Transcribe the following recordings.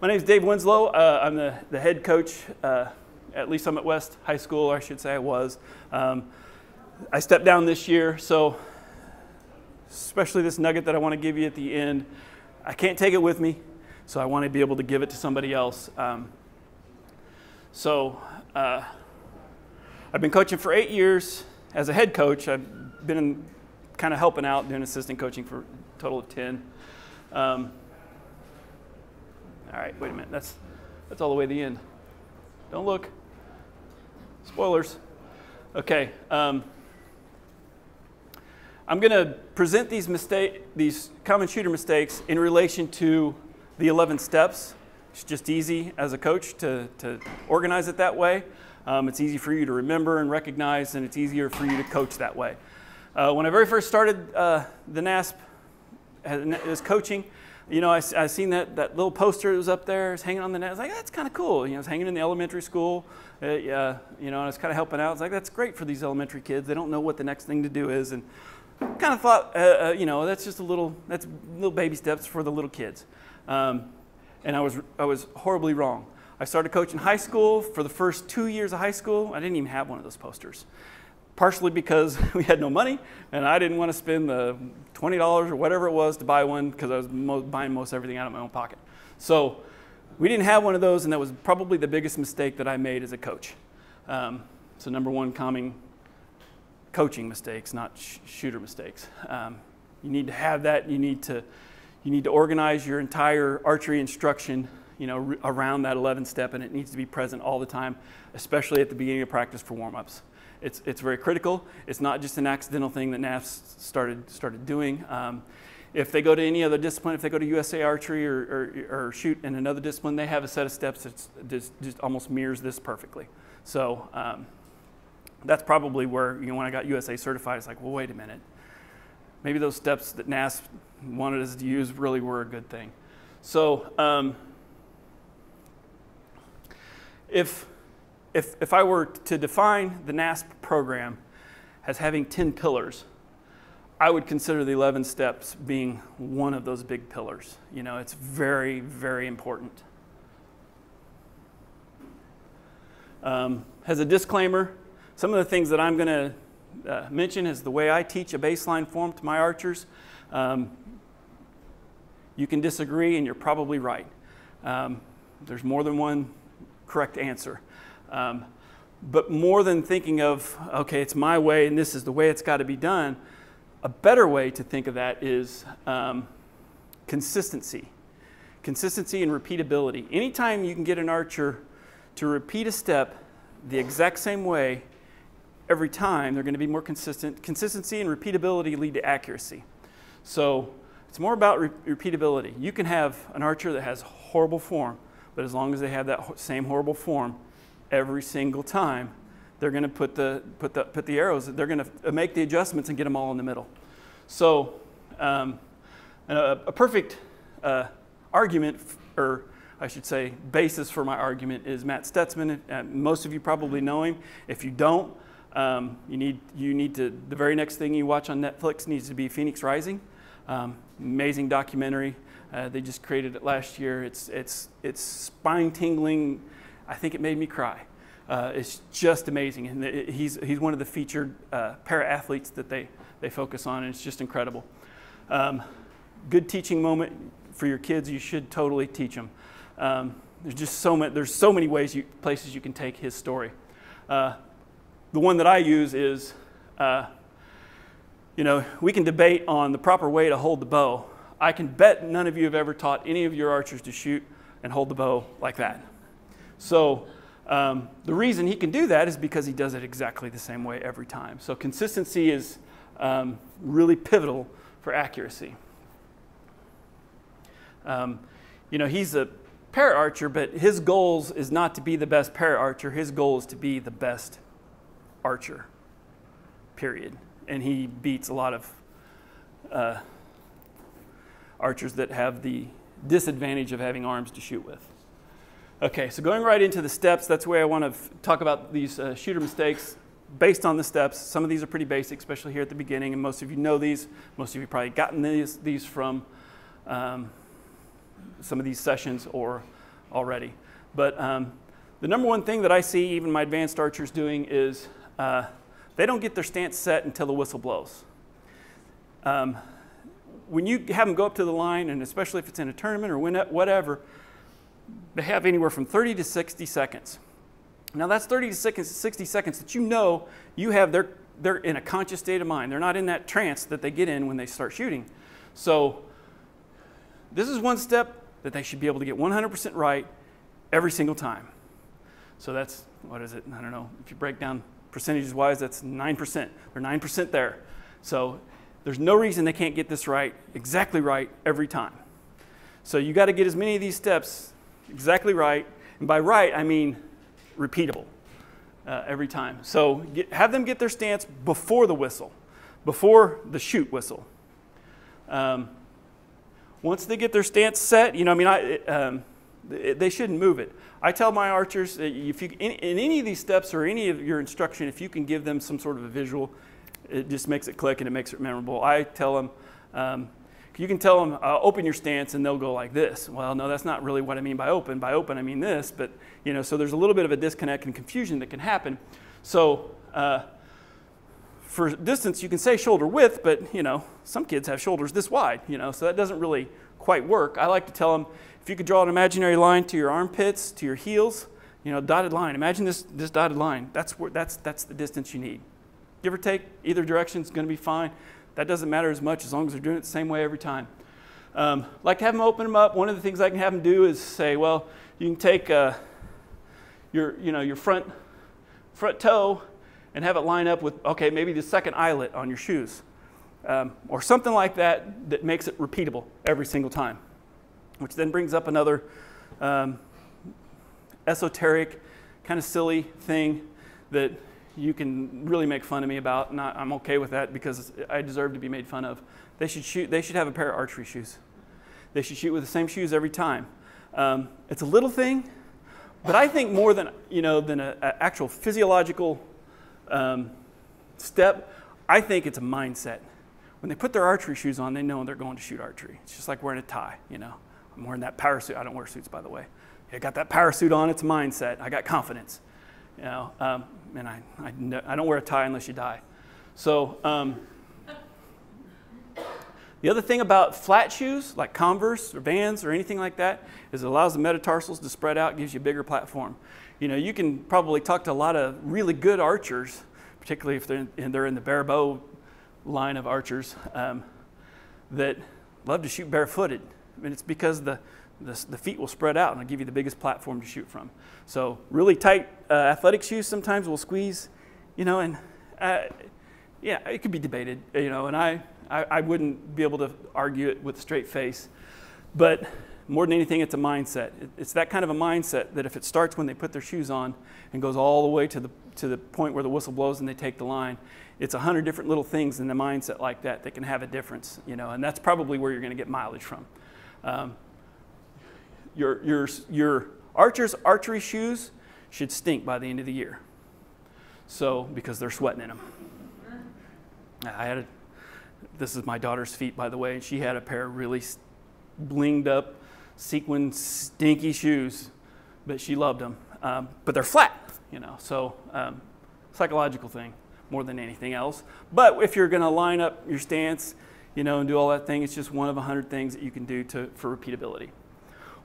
My name is Dave Winslow. Uh, I'm the, the head coach uh, at Lee's Summit West High School, or I should say I was. Um, I stepped down this year, so especially this nugget that I want to give you at the end, I can't take it with me, so I want to be able to give it to somebody else. Um, so uh, I've been coaching for eight years as a head coach. I've been kind of helping out, doing assistant coaching for a total of 10. Um, all right, wait a minute. That's, that's all the way to the end. Don't look. Spoilers. Okay. Um, I'm going to present these mistake, these common shooter mistakes in relation to the 11 steps. It's just easy as a coach to, to organize it that way. Um, it's easy for you to remember and recognize, and it's easier for you to coach that way. Uh, when I very first started uh, the NASP as coaching, you know, I, I seen that, that little poster that was up there, it's hanging on the net. I was like, that's kind of cool. You know, it's hanging in the elementary school. Uh, you know, and it's kind of helping out. It's like, that's great for these elementary kids. They don't know what the next thing to do is. And kind of thought, uh, uh, you know, that's just a little, that's little baby steps for the little kids. Um, and I was, I was horribly wrong. I started coaching high school. For the first two years of high school, I didn't even have one of those posters partially because we had no money and I didn't want to spend the $20 or whatever it was to buy one because I was mo buying most everything out of my own pocket. So we didn't have one of those, and that was probably the biggest mistake that I made as a coach. Um, so, number one, calming coaching mistakes, not sh shooter mistakes. Um, you need to have that. You need to, you need to organize your entire archery instruction you know, around that 11 step, and it needs to be present all the time, especially at the beginning of practice for warm ups. It's, it's very critical. It's not just an accidental thing that NASP started, started doing. Um, if they go to any other discipline, if they go to USA Archery or, or, or, shoot in another discipline, they have a set of steps that just, just almost mirrors this perfectly. So um, that's probably where, you know, when I got USA certified, it's like, well, wait a minute. Maybe those steps that NASP wanted us to use really were a good thing. So um, if if, if I were to define the NASP program as having 10 pillars, I would consider the 11 steps being one of those big pillars. You know, it's very, very important. Um, as a disclaimer, some of the things that I'm going to uh, mention is the way I teach a baseline form to my archers. Um, you can disagree, and you're probably right. Um, there's more than one correct answer. Um, but more than thinking of, okay, it's my way and this is the way it's got to be done, a better way to think of that is um, consistency. Consistency and repeatability. Anytime you can get an archer to repeat a step the exact same way every time, they're going to be more consistent. Consistency and repeatability lead to accuracy. So it's more about re repeatability. You can have an archer that has horrible form, but as long as they have that same horrible form, every single time they're going to put the, put, the, put the arrows, they're going to make the adjustments and get them all in the middle. So um, a, a, perfect uh, argument, or I should say basis for my argument is Matt Stutzman. Most of you probably know him. If you don't, um, you, need, you need to, the very next thing you watch on Netflix needs to be Phoenix Rising. Um, amazing documentary. Uh, they just created it last year. It's, it's, it's spine tingling I think it made me cry. Uh, it's just amazing. And it, he's, he's one of the featured uh, para athletes that they, they focus on, and it's just incredible. Um, good teaching moment for your kids. You should totally teach them. Um, there's just so many, there's so many ways you, places you can take his story. Uh, the one that I use is, uh, you know, we can debate on the proper way to hold the bow. I can bet none of you have ever taught any of your archers to shoot and hold the bow like that. So um, the reason he can do that is because he does it exactly the same way every time. So consistency is um, really pivotal for accuracy. Um, you know, he's a para archer, but his goals is not to be the best para archer. His goal is to be the best archer, period. And he beats a lot of uh, archers that have the disadvantage of having arms to shoot with. Okay, so going right into the steps, that's where I want to talk about these uh, shooter mistakes based on the steps. Some of these are pretty basic, especially here at the beginning, and most of you know these. Most of you probably gotten these, these from um, some of these sessions or already. But um, the number one thing that I see even my advanced archers doing is uh, they don't get their stance set until the whistle blows. Um, when you have them go up to the line, and especially if it's in a tournament or whatever, they have anywhere from 30 to 60 seconds. Now that's 30 to 60 seconds that you know you have they're, they're in a conscious state of mind. They're not in that trance that they get in when they start shooting. So this is one step that they should be able to get 100% right every single time. So that's, what is it? I don't know. If you break down percentages wise, that's 9%. They're 9% there. So there's no reason they can't get this right, exactly right, every time. So you got to get as many of these steps exactly right. And by right, I mean repeatable uh, every time. So get, have them get their stance before the whistle, before the shoot whistle. Um, once they get their stance set, you know, I mean, I, um, they shouldn't move it. I tell my archers, if you, in, in, any of these steps or any of your instruction, if you can give them some sort of a visual, it just makes it click and it makes it memorable. I tell them, um, you can tell them, uh, open your stance, and they'll go like this. Well, no, that's not really what I mean by open. By open, I mean this. But, you know, so there's a little bit of a disconnect and confusion that can happen. So, uh, for distance, you can say shoulder width, but, you know, some kids have shoulders this wide, you know, so that doesn't really quite work. I like to tell them, if you could draw an imaginary line to your armpits, to your heels, you know, dotted line. Imagine this, this dotted line. That's, where, that's, that's the distance you need. Give or take, either direction is going to be fine. That doesn't matter as much as long as they're doing it the same way every time. Um, like to have them open them up. One of the things I can have them do is say, well, you can take uh, your, you know, your front, front toe and have it line up with, okay, maybe the second eyelet on your shoes. Um, or something like that that makes it repeatable every single time. Which then brings up another um, esoteric, kind of silly thing that you can really make fun of me about, and I, am okay with that because I deserve to be made fun of. They should shoot. They should have a pair of archery shoes. They should shoot with the same shoes every time. Um, it's a little thing, but I think more than you know than an actual physiological um, step. I think it's a mindset. When they put their archery shoes on, they know they're going to shoot archery. It's just like wearing a tie. You know, I'm wearing that power suit. I don't wear suits, by the way. I got that power suit on. It's a mindset. I got confidence. You know, um, and I, I, I, don't wear a tie unless you die. So, um, the other thing about flat shoes, like Converse or Vans or anything like that, is it allows the metatarsals to spread out, gives you a bigger platform. You know, you can probably talk to a lot of really good archers, particularly if they're in, they're in the bare bow line of archers, um, that love to shoot barefooted. I mean, it's because the, the, the, feet will spread out and it'll give you the biggest platform to shoot from. So really tight uh, athletic shoes sometimes will squeeze, you know, and uh, yeah, it could be debated, you know, and I, I, I, wouldn't be able to argue it with a straight face. But more than anything, it's a mindset. It, it's that kind of a mindset that if it starts when they put their shoes on and goes all the way to the, to the point where the whistle blows and they take the line, it's a hundred different little things in the mindset like that that can have a difference, you know, and that's probably where you're going to get mileage from. Um, your, your, your archer's archery shoes should stink by the end of the year. So, because they're sweating in them. I had a, this is my daughter's feet, by the way, and she had a pair of really blinged up, sequin, stinky shoes, but she loved them. Um, but they're flat, you know, so um, psychological thing more than anything else. But if you're going to line up your stance, you know, and do all that thing, it's just one of a hundred things that you can do to, for repeatability.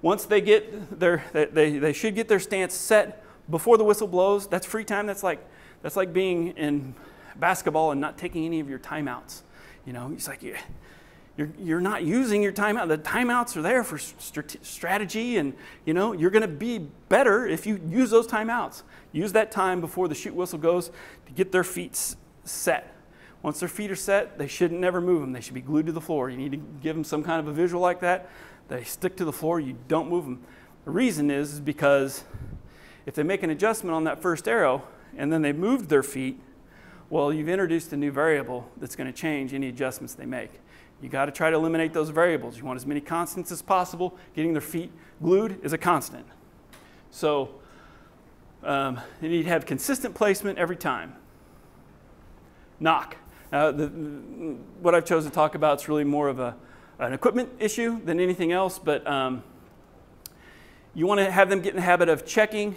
Once they get their, they, they should get their stance set before the whistle blows. That's free time. That's like, that's like being in basketball and not taking any of your timeouts. You know, it's like you, you're, you're not using your timeout. The timeouts are there for strategy, and you know you're going to be better if you use those timeouts. Use that time before the shoot whistle goes to get their feet set. Once their feet are set, they shouldn't never move them. They should be glued to the floor. You need to give them some kind of a visual like that. They stick to the floor, you don't move them. The reason is, is because if they make an adjustment on that first arrow and then they moved their feet, well, you've introduced a new variable that's going to change any adjustments they make. You got to try to eliminate those variables. You want as many constants as possible. Getting their feet glued is a constant. So um, you need to have consistent placement every time. Nock. Uh, the, what I've chosen to talk about is really more of a an equipment issue than anything else, but um, You want to have them get in the habit of checking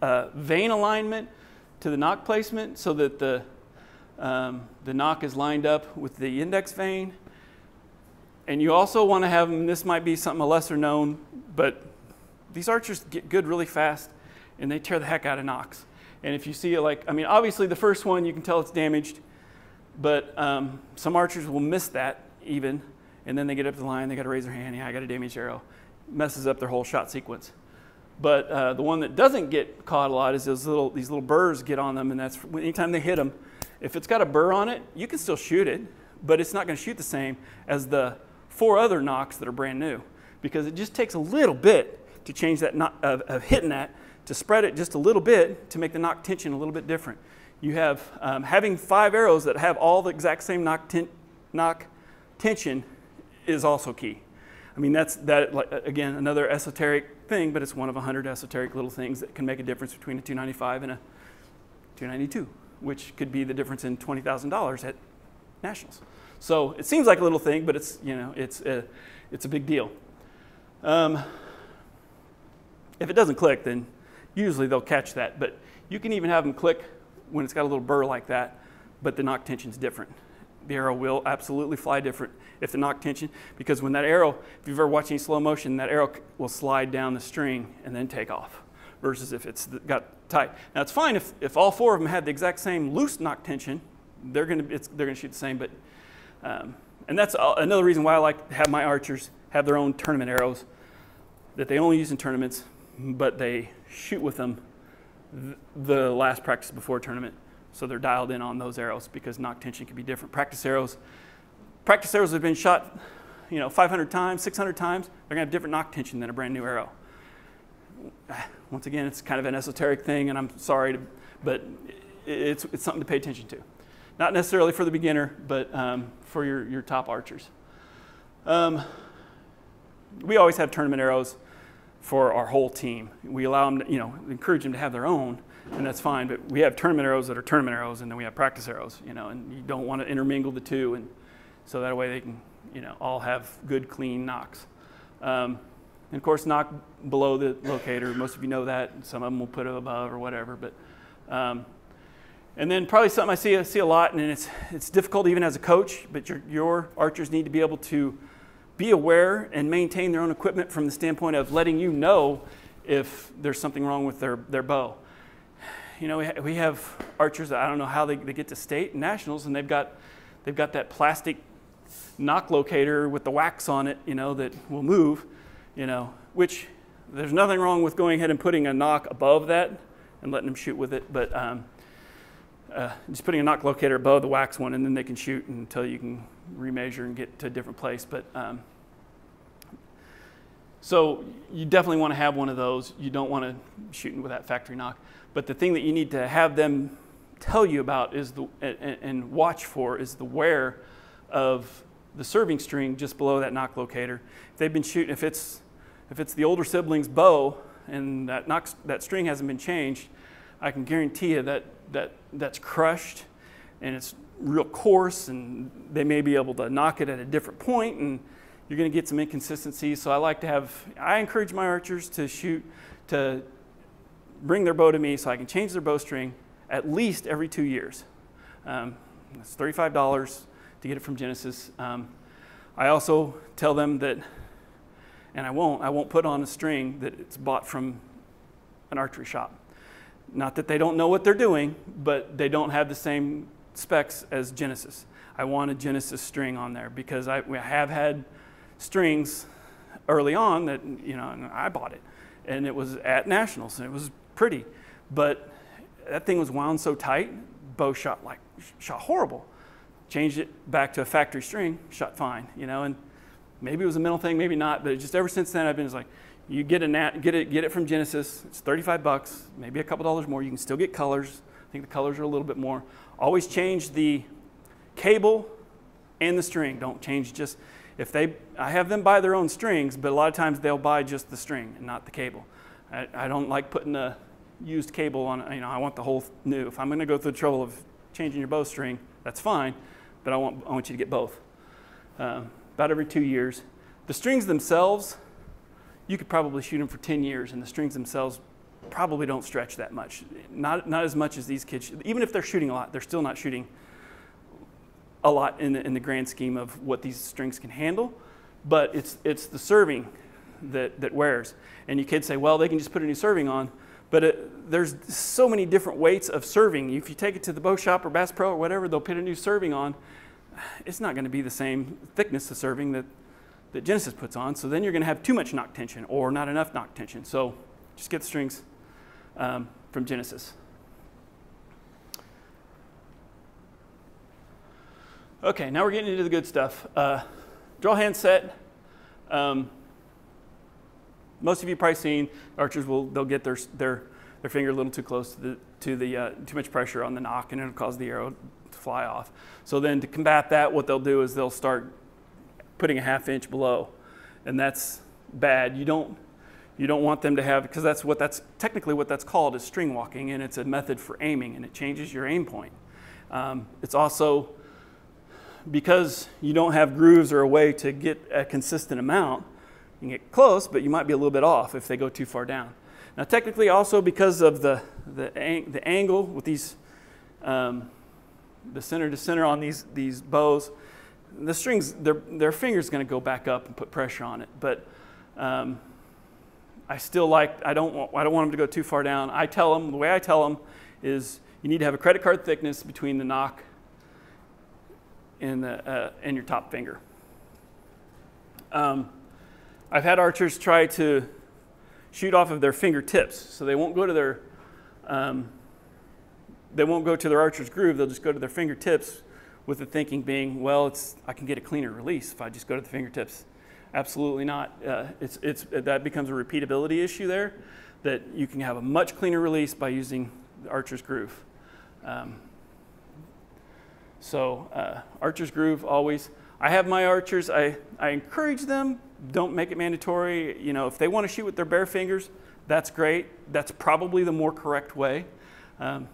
uh, vane alignment to the nock placement so that the, um, the nock is lined up with the index vane. And you also want to have them, this might be something lesser known, but these archers get good really fast and they tear the heck out of nocks. And if you see it like, I mean, obviously the first one you can tell it's damaged, but um, some archers will miss that even, and then they get up to the line, they got to raise their hand, yeah, I got a damaged arrow. Messes up their whole shot sequence. But uh, the one that doesn't get caught a lot is those little, these little burrs get on them, and that's anytime they hit them. If it's got a burr on it, you can still shoot it, but it's not going to shoot the same as the four other nocks that are brand new because it just takes a little bit to change that nock, of, of hitting that to spread it just a little bit to make the nock tension a little bit different. You have um, having five arrows that have all the exact same nock, ten, nock tension is also key. I mean, that's that again another esoteric thing, but it's one of a hundred esoteric little things that can make a difference between a 295 and a 292, which could be the difference in $20,000 at nationals. So it seems like a little thing, but it's you know it's a, it's a big deal. Um, if it doesn't click, then usually they'll catch that. But you can even have them click when it's got a little burr like that, but the nock tension is different. The arrow will absolutely fly different if the nock tension, because when that arrow, if you've ever watched any slow motion, that arrow will slide down the string and then take off, versus if it's got tight. Now it's fine if, if all four of them had the exact same loose nock tension, they're going to they're to shoot the same. But um, and that's another reason why I like to have my archers have their own tournament arrows that they only use in tournaments, but they shoot with them the last practice before tournament. So they're dialed in on those arrows because nock tension can be different. Practice arrows, practice arrows have been shot, you know, 500 times, 600 times. They're gonna have different nock tension than a brand new arrow. Once again, it's kind of an esoteric thing, and I'm sorry, to, but it's, it's something to pay attention to. Not necessarily for the beginner, but um, for your, your top archers. Um, we always have tournament arrows for our whole team. We allow them, to, you know, encourage them to have their own, and that's fine. But we have tournament arrows that are tournament arrows, and then we have practice arrows, you know, and you don't want to intermingle the two, and so that way they can, you know, all have good, clean nocks. Um, and of course, nock below the locator. Most of you know that. Some of them will put it above or whatever. But um, and then probably something I see, I see a lot, and it's it's difficult even as a coach. But your your archers need to be able to be aware and maintain their own equipment from the standpoint of letting you know if there's something wrong with their, their bow. You know, we, ha- we have archers that I don't know how they, they get to state and nationals, and they've got, they've got that plastic nock locator with the wax on it, you know, that will move, you know, which there's nothing wrong with going ahead and putting a nock above that and letting them shoot with it, but um, uh, just putting a nock locator above the wax one, and then they can shoot until you can remeasure and get to a different place. But um, so you definitely want to have one of those. You don't want to shoot with that factory nock. But the thing that you need to have them tell you about is the and, and watch for is the wear of the serving string just below that nock locator. If they've been shooting, if it's if it's the older sibling's bow and that nock, that string hasn't been changed, I can guarantee you that that that's crushed and it's real coarse and they may be able to nock it at a different point and you're going to get some inconsistencies. So I like to have, I encourage my archers to shoot, to bring their bow to me so I can change their bowstring at least every two years. Um, it's $35 to get it from Genesis. Um, I also tell them that, and I won't, I won't put on a string that it's bought from an archery shop. Not that they don't know what they're doing, but they don't have the same specs as Genesis. I want a Genesis string on there because I, I have had strings early on that, you know, I bought it. And it was at Nationals and it was pretty. But that thing was wound so tight, bow shot like, shot horrible. Changed it back to a factory string, shot fine, you know, and maybe it was a mental thing, maybe not, but just ever since then I've been just like, you get, a nat, get, it, get it from Genesis, it's 35 bucks, maybe a couple dollars more. You can still get colors. I think the colors are a little bit more. Always change the cable and the string. Don't change just, if they, I have them buy their own strings, but a lot of times they'll buy just the string and not the cable. I, I don't like putting a used cable on, you know, I want the whole new. If I'm going to go through the trouble of changing your bowstring, that's fine, but I want, I want you to get both. Uh, about every two years. The strings themselves, you could probably shoot them for 10 years, and the strings themselves probably don't stretch that much. Not, not as much as these kids, even if they're shooting a lot, they're still not shooting a lot in the, in the grand scheme of what these strings can handle. But it's, it's the serving that, that wears. And you kids say, well, they can just put a new serving on. But it, there's so many different weights of serving. If you take it to the bow shop or Bass Pro or whatever, they'll put a new serving on. It's not going to be the same thickness of serving that, that Genesis puts on. So then you're going to have too much nock tension or not enough nock tension. So just get the strings um, from Genesis. Okay, now we're getting into the good stuff. Uh, draw hand set. Um, most of you probably seen archers will they'll get their their their finger a little too close to the to the uh, too much pressure on the nock, and it'll cause the arrow to fly off. So then to combat that, what they'll do is they'll start putting a half inch below, and that's bad. You don't you don't want them to have because that's what that's technically what that's called is string walking, and it's a method for aiming, and it changes your aim point. Um, it's also because you don't have grooves or a way to get a consistent amount you can get close, but you might be a little bit off if they go too far down. Now, technically, also because of the, the, the angle with these, um, the center to center on these, these bows, the strings, their, their finger's going to go back up and put pressure on it. But um, I still like, I don't, want, I don't want them to go too far down. I tell them, the way I tell them is you need to have a credit card thickness between the nock and, the, uh, and your top finger. Um, I've had archers try to shoot off of their fingertips, so they won't go to their um, they won't go to their archer's groove. They'll just go to their fingertips, with the thinking being, well, it's I can get a cleaner release if I just go to the fingertips. Absolutely not. Uh, it's it's that becomes a repeatability issue there, that you can have a much cleaner release by using the archer's groove. Um, so uh, archer's groove always. I have my archers. I I encourage them don't make it mandatory. You know, if they want to shoot with their bare fingers, that's great. That's probably the more correct way. Um,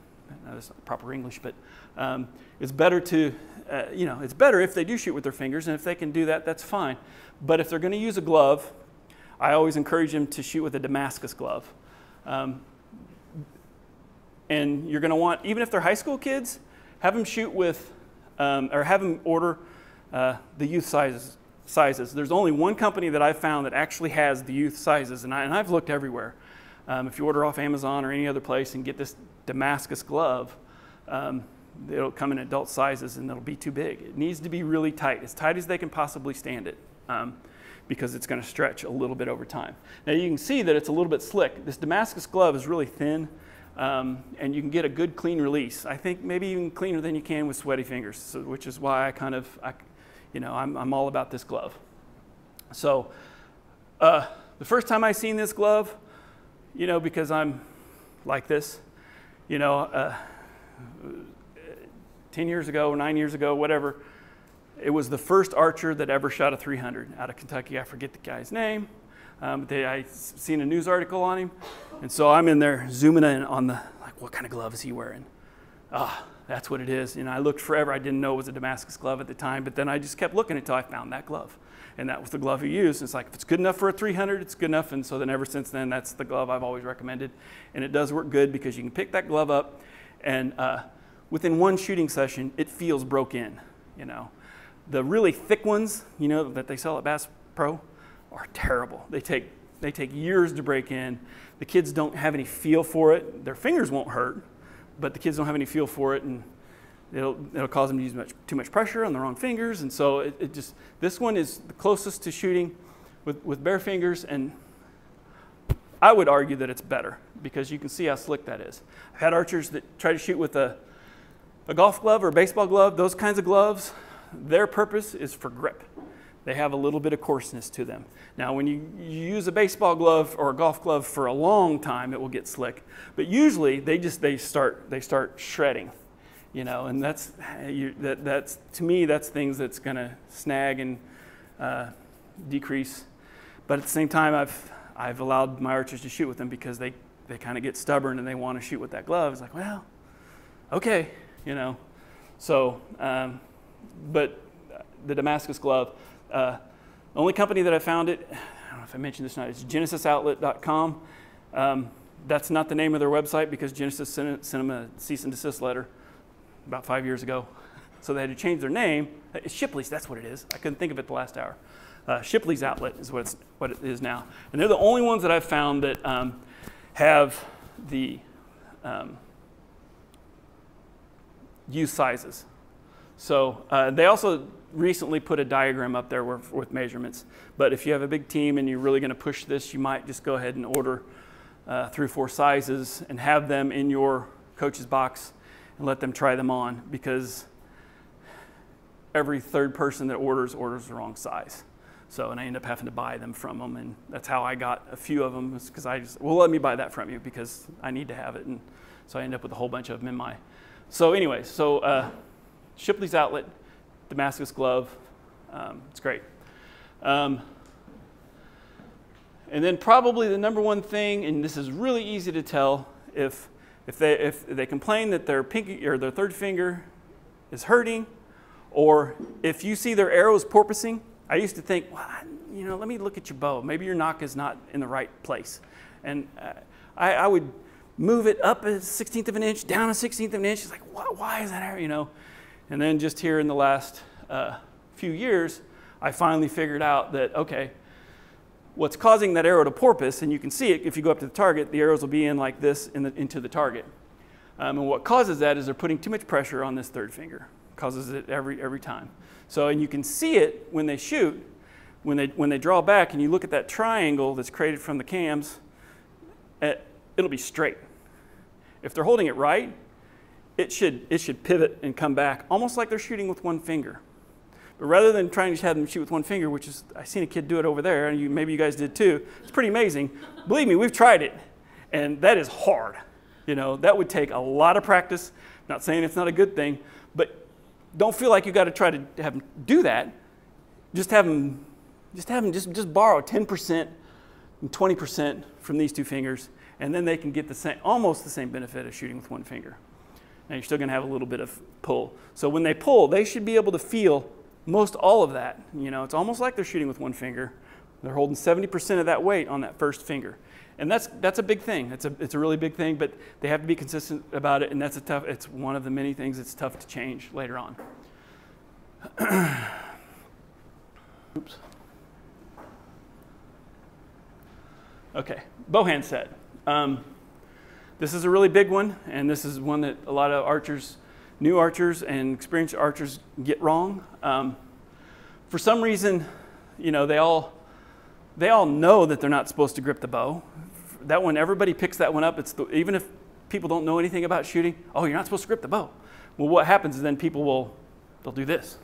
that's not proper English, but um, it's better to, uh, you know, it's better if they do shoot with their fingers, and if they can do that, that's fine. But if they're going to use a glove, I always encourage them to shoot with a Damascus glove. Um, and you're going to want, even if they're high school kids, have them shoot with, um, or have them order uh, the youth sizes sizes. There's only one company that I've found that actually has the youth sizes, and, I, and I've looked everywhere. Um, if you order off Amazon or any other place and get this Damascus glove, um, it'll come in adult sizes and it'll be too big. It needs to be really tight, as tight as they can possibly stand it, um, because it's going to stretch a little bit over time. Now you can see that it's a little bit slick. This Damascus glove is really thin, um, and you can get a good clean release. I think maybe even cleaner than you can with sweaty fingers, so, which is why I kind of I, you know, I'm, I'm all about this glove. So uh, the first time I seen this glove, you know, because I'm like this, you know, uh, 10 years ago, nine years ago, whatever, it was the first archer that ever shot a 300 out of Kentucky. I forget the guy's name. Um, they, I seen a news article on him, and so I'm in there zooming in on the like, what kind of glove is he wearing? Ah, that's what it is. And I looked forever. I didn't know it was a Damascus glove at the time, but then I just kept looking until I found that glove. And that was the glove he used. And It's like, if it's good enough for a 300, it's good enough. And so then ever since then, that's the glove I've always recommended. And it does work good because you can pick that glove up and uh, within one shooting session, it feels broke in, you know. The really thick ones, you know, that they sell at Bass Pro are terrible. They take, they take years to break in. The kids don't have any feel for it. Their fingers won't hurt, but the kids don't have any feel for it, and it'll, it'll cause them to use much, too much pressure on the wrong fingers. And so it, it just, this one is the closest to shooting with, with bare fingers, and I would argue that it's better because you can see how slick that is. I've had archers that try to shoot with a, a golf glove or a baseball glove, those kinds of gloves, their purpose is for grip. They have a little bit of coarseness to them. Now, when you, use a baseball glove or a golf glove for a long time, it will get slick. But usually, they just they start they start shredding, you know. And that's you, that, that's to me that's things that's going to snag and uh, decrease. But at the same time, I've I've allowed my archers to shoot with them because they they kind of get stubborn and they want to shoot with that glove. It's like, well, okay, you know. So, um, but the Damascus glove uh, only company that I found it, I don't know if I mentioned this or not, it's genesisoutlet.com. Um, that's not the name of their website because Genesis sent, them a cease and desist letter about five years ago. So they had to change their name. It's Shipley's, that's what it is. I couldn't think of it the last hour. Uh, Shipley's Outlet is what, it's, what it is now. And they're the only ones that I've found that um, have the um, use sizes. So uh, they also recently put a diagram up there with, with, measurements. But if you have a big team and you're really going to push this, you might just go ahead and order uh, three or four sizes and have them in your coach's box and let them try them on because every third person that orders orders the wrong size. So, and I end up having to buy them from them, and that's how I got a few of them. Because I just, well, let me buy that from you because I need to have it, and so I end up with a whole bunch of them in my. So, anyway, so uh, Shipley's Outlet, Damascus glove, um, it's great. Um, and then probably the number one thing, and this is really easy to tell, if if they if they complain that their pinky or their third finger is hurting, or if you see their arrows porpoising I used to think, well, you know, let me look at your bow. Maybe your nock is not in the right place. And uh, I, I, would move it up a 16th of an inch, down a 16th of an inch. It's like, why, why is that, arrow, you know? And then just here in the last uh, few years, I finally figured out that, okay, what's causing that arrow to porpoise, and you can see it if you go up to the target, the arrows will be in like this in the, into the target. Um, and what causes that is they're putting too much pressure on this third finger. Causes it every, every time. So, and you can see it when they shoot, when they, when they draw back, and you look at that triangle that's created from the cams, eh, it'll be straight. If they're holding it right, it should, it should pivot and come back, almost like they're shooting with one finger. But rather than trying to have them shoot with one finger, which is, I've seen a kid do it over there, and you, maybe you guys did too, it's pretty amazing. Believe me, we've tried it, and that is hard. You know, that would take a lot of practice. I'm not saying it's not a good thing, but don't feel like you got to try to have them do that. Just have them, just have them, just, just borrow 10% and 20% from these two fingers, and then they can get the same, almost the same benefit of shooting with one finger. Now you're still going to have a little bit of pull. So when they pull, they should be able to feel most all of that. You know, it's almost like they're shooting with one finger. They're holding 70% of that weight on that first finger. And that's, that's a big thing. It's a, it's a really big thing, but they have to be consistent about it, and that's a tough, it's one of the many things that's tough to change later on. Oops. Okay, bow hand set. Um, this is a really big one, and this is one that a lot of archers, new archers and experienced archers get wrong. Um, for some reason, you know, they all they all know that they're not supposed to grip the bow. That one, everybody picks that one up. It's the, even if people don't know anything about shooting, oh, you're not supposed to grip the bow. Well, what happens is then people will, they'll do this.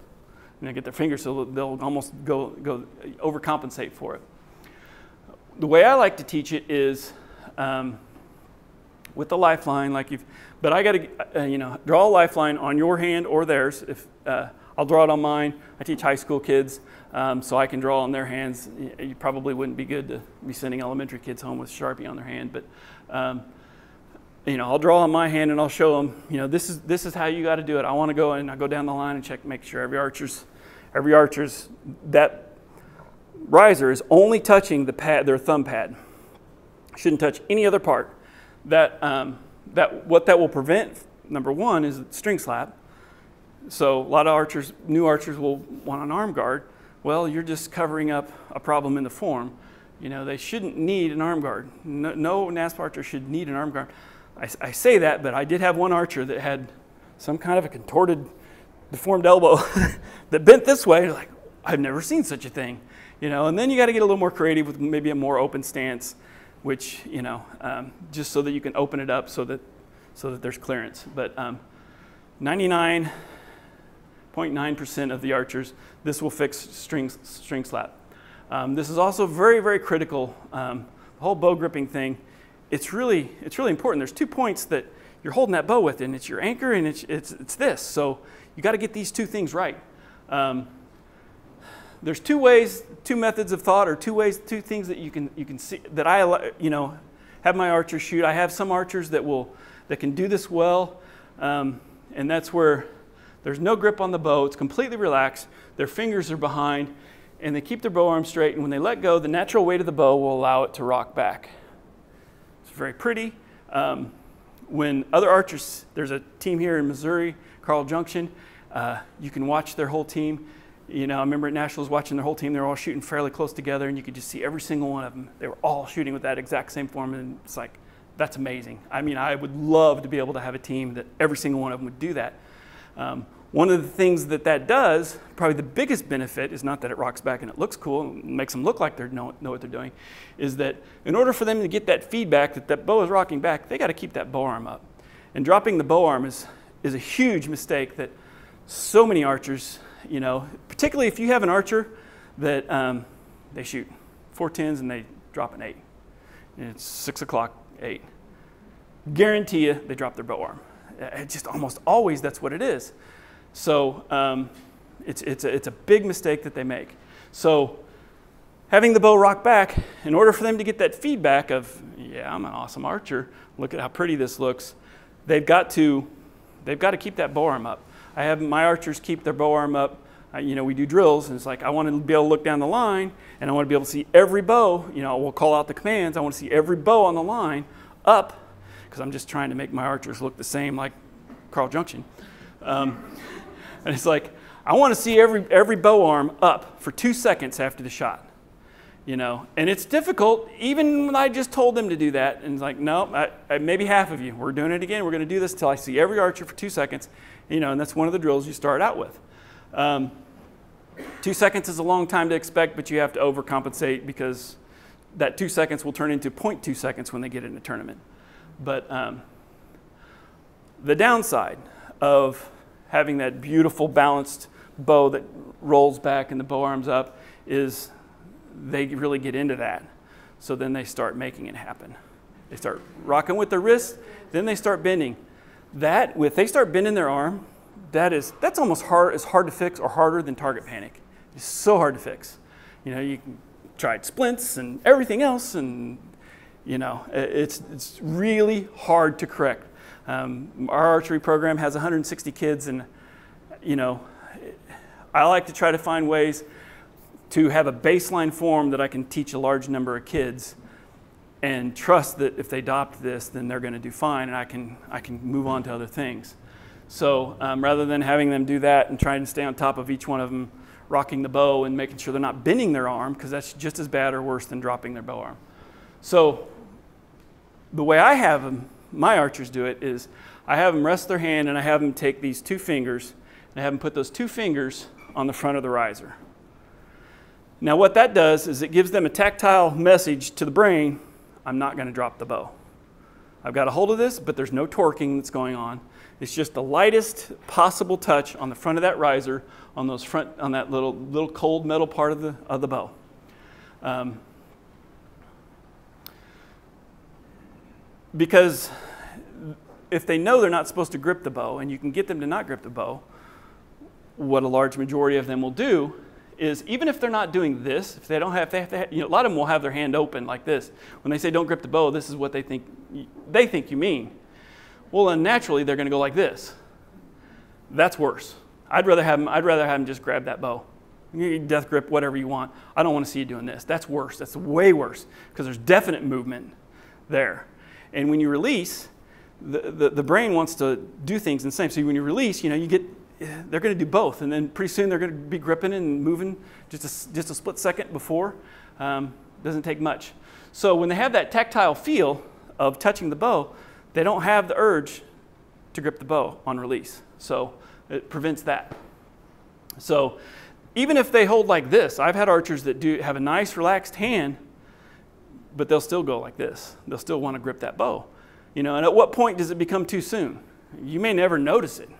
And they get their fingers so they'll almost go, go overcompensate for it. The way I like to teach it is um, with the lifeline, like you've, but I got to, uh, you know, draw a lifeline on your hand or theirs. If uh, I'll draw it on mine. I teach high school kids. Um, so I can draw on their hands. You probably wouldn't be good to be sending elementary kids home with Sharpie on their hand, but um, you know, I'll draw on my hand and I'll show them, you know, this is, this is how you got to do it. I want to go and I go down the line and check, make sure every archer's, every archer's, that riser is only touching the pad, their thumb pad. Shouldn't touch any other part. That, um, that, what that will prevent, number one, is string slap. So a lot of archers, new archers will want an arm guard well, you're just covering up a problem in the form. You know, they shouldn't need an arm guard. No, no NASP archer should need an arm guard. I, I, say that, but I did have one archer that had some kind of a contorted, deformed elbow that bent this way. Like, I've never seen such a thing. You know, and then you got to get a little more creative with maybe a more open stance, which you know, um, just so that you can open it up so that so that there's clearance. But um, 99 0.9% of the archers, this will fix string, string slap. Um, this is also very, very critical. Um, the whole bow gripping thing, it's really, it's really important. There's two points that you're holding that bow with, and it's your anchor and it's, it's, it's this. So you got to get these two things right. Um, there's two ways, two methods of thought, or two ways, two things that you can, you can see that I, you know, have my archers shoot. I have some archers that will, that can do this well, um, and that's where there's no grip on the bow. It's completely relaxed. Their fingers are behind. and they keep their bow arm straight. And when they let go, the natural weight of the bow will allow it to rock back. It's very pretty. Um, when other archers, there's a team here in Missouri, Carl Junction, uh, you can watch their whole team. You know, I remember at Nationals watching their whole team, they were all shooting fairly close together, and you could just see every single one of them. They were all shooting with that exact same form, and it's like, that's amazing. I mean, I would love to be able to have a team that every single one of them would do that. Um, one of the things that that does, probably the biggest benefit, is not that it rocks back and it looks cool and makes them look like they know, know what they're doing, is that in order for them to get that feedback that that bow is rocking back, they got to keep that bow arm up. And dropping the bow arm is, is a huge mistake that so many archers, you know, particularly if you have an archer that um, they shoot four tens and they drop an eight. And it's six o'clock, eight. Guarantee you they drop their bow arm. It just almost always that's what it is. So um, it's, it's, a, it's a big mistake that they make. So having the bow rock back, in order for them to get that feedback of, yeah, I'm an awesome archer, look at how pretty this looks, they've got to, they've got to keep that bow arm up. I have my archers keep their bow arm up. Uh, you know, we do drills, and it's like I want to be able to look down the line, and I want to be able to see every bow. You know, we'll call out the commands. I want to see every bow on the line up, because I'm just trying to make my archers look the same like Carl Junction. Um, and it's like, I want to see every, every bow arm up for two seconds after the shot. You know, and it's difficult, even when I just told them to do that. And it's like, no, I, I, maybe half of you. We're doing it again. We're going to do this until I see every archer for two seconds. You know, and that's one of the drills you start out with. Um, two seconds is a long time to expect, but you have to overcompensate because that two seconds will turn into 0.2 seconds when they get in a tournament. But um, the downside of having that beautiful balanced bow that rolls back and the bow arms up is they really get into that. So then they start making it happen. They start rocking with their wrist, then they start bending. That, if they start bending their arm, that is, that's almost hard, as hard to fix or harder than target panic. It's so hard to fix. You know, you tried splints and everything else, and you know, it's, it's really hard to correct. Um, our archery program has 160 kids, and you know, I like to try to find ways to have a baseline form that I can teach a large number of kids and trust that if they adopt this, then they're going to do fine, and I can, I can move on to other things. So um, rather than having them do that and trying to stay on top of each one of them, rocking the bow and making sure they're not bending their arm, because that's just as bad or worse than dropping their bow arm. So the way I have them my archers do it is I have them rest their hand and I have them take these two fingers and I have them put those two fingers on the front of the riser. Now, what that does is it gives them a tactile message to the brain I'm not going to drop the bow. I've got a hold of this, but there's no torquing that's going on. It's just the lightest possible touch on the front of that riser on those front on that little little cold metal part of the of the bow. Um, Because if they know they're not supposed to grip the bow and you can get them to not grip the bow, what a large majority of them will do is even if they're not doing this, if they don't have, they have have, you know, a lot of them will have their hand open like this. When they say don't grip the bow, this is what they think, they think you mean. Well, then naturally they're going to go like this. That's worse. I'd rather have them, I'd rather have them just grab that bow. Death grip, whatever you want. I don't want to see you doing this. That's worse. That's way worse because there's definite movement there. And when you release, the, the, the brain wants to do things in the same. So when you release, you know, you get, they're going to do both. And then pretty soon they're going to be gripping and moving just a, just a split second before. Um, doesn't take much. So when they have that tactile feel of touching the bow, they don't have the urge to grip the bow on release. So it prevents that. So even if they hold like this, I've had archers that do have a nice relaxed hand but they'll still go like this. They'll still want to grip that bow. You know, and at what point does it become too soon? You may never notice it.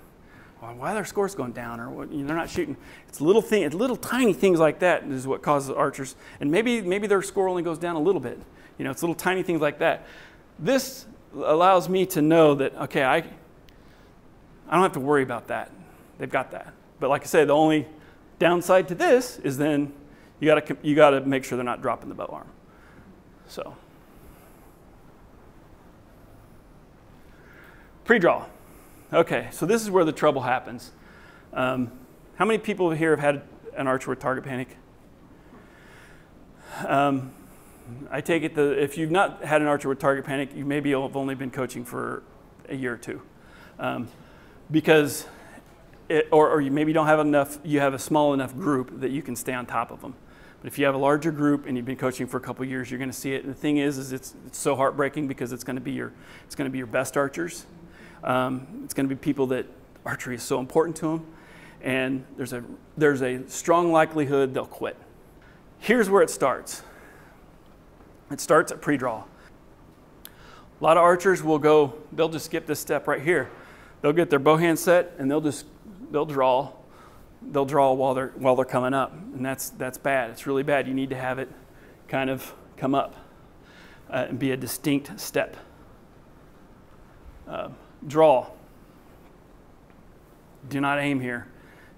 Why are their scores going down, or what, you know, they're not shooting? It's little thing, it's little tiny things like that is what causes archers. And maybe maybe their score only goes down a little bit. You know, it's little tiny things like that. This allows me to know that okay, I I don't have to worry about that. They've got that. But like I said, the only downside to this is then you got to you got to make sure they're not dropping the bow arm. So, pre-draw. Okay, so this is where the trouble happens. Um, how many people here have had an archer with target panic? Um, I take it that if you've not had an archer with target panic, you maybe have only been coaching for a year or two. Um, because, it, or, or you maybe don't have enough, you have a small enough group that you can stay on top of them. But if you have a larger group and you've been coaching for a couple years, you're going to see it. And the thing is, is it's, it's so heartbreaking because it's going to be your, it's going to be your best archers. Um, it's going to be people that archery is so important to them, and there's a there's a strong likelihood they'll quit. Here's where it starts. It starts at pre-draw. A lot of archers will go, they'll just skip this step right here. They'll get their bow hand set and they'll just they'll draw. They'll draw while they're while they're coming up. And that's that's bad. It's really bad. You need to have it kind of come up uh, and be a distinct step. Uh, draw. Do not aim here.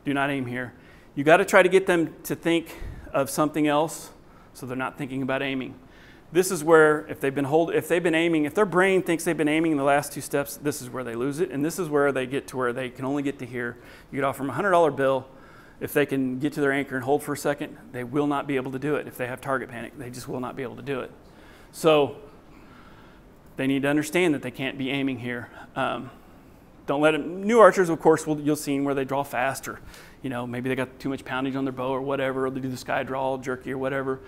Do not aim here. You got to try to get them to think of something else so they're not thinking about aiming this is where if they've been hold, if they've been aiming, if their brain thinks they've been aiming in the last two steps, this is where they lose it, and this is where they get to where they can only get to here. You get offer them a hundred dollar bill. If they can get to their anchor and hold for a second, they will not be able to do it. If they have target panic, they just will not be able to do it. So they need to understand that they can't be aiming here. Um, don't let them. New archers, of course, will, you'll see where they draw faster. You know, maybe they got too much poundage on their bow or whatever, or they do the sky draw, jerky or whatever.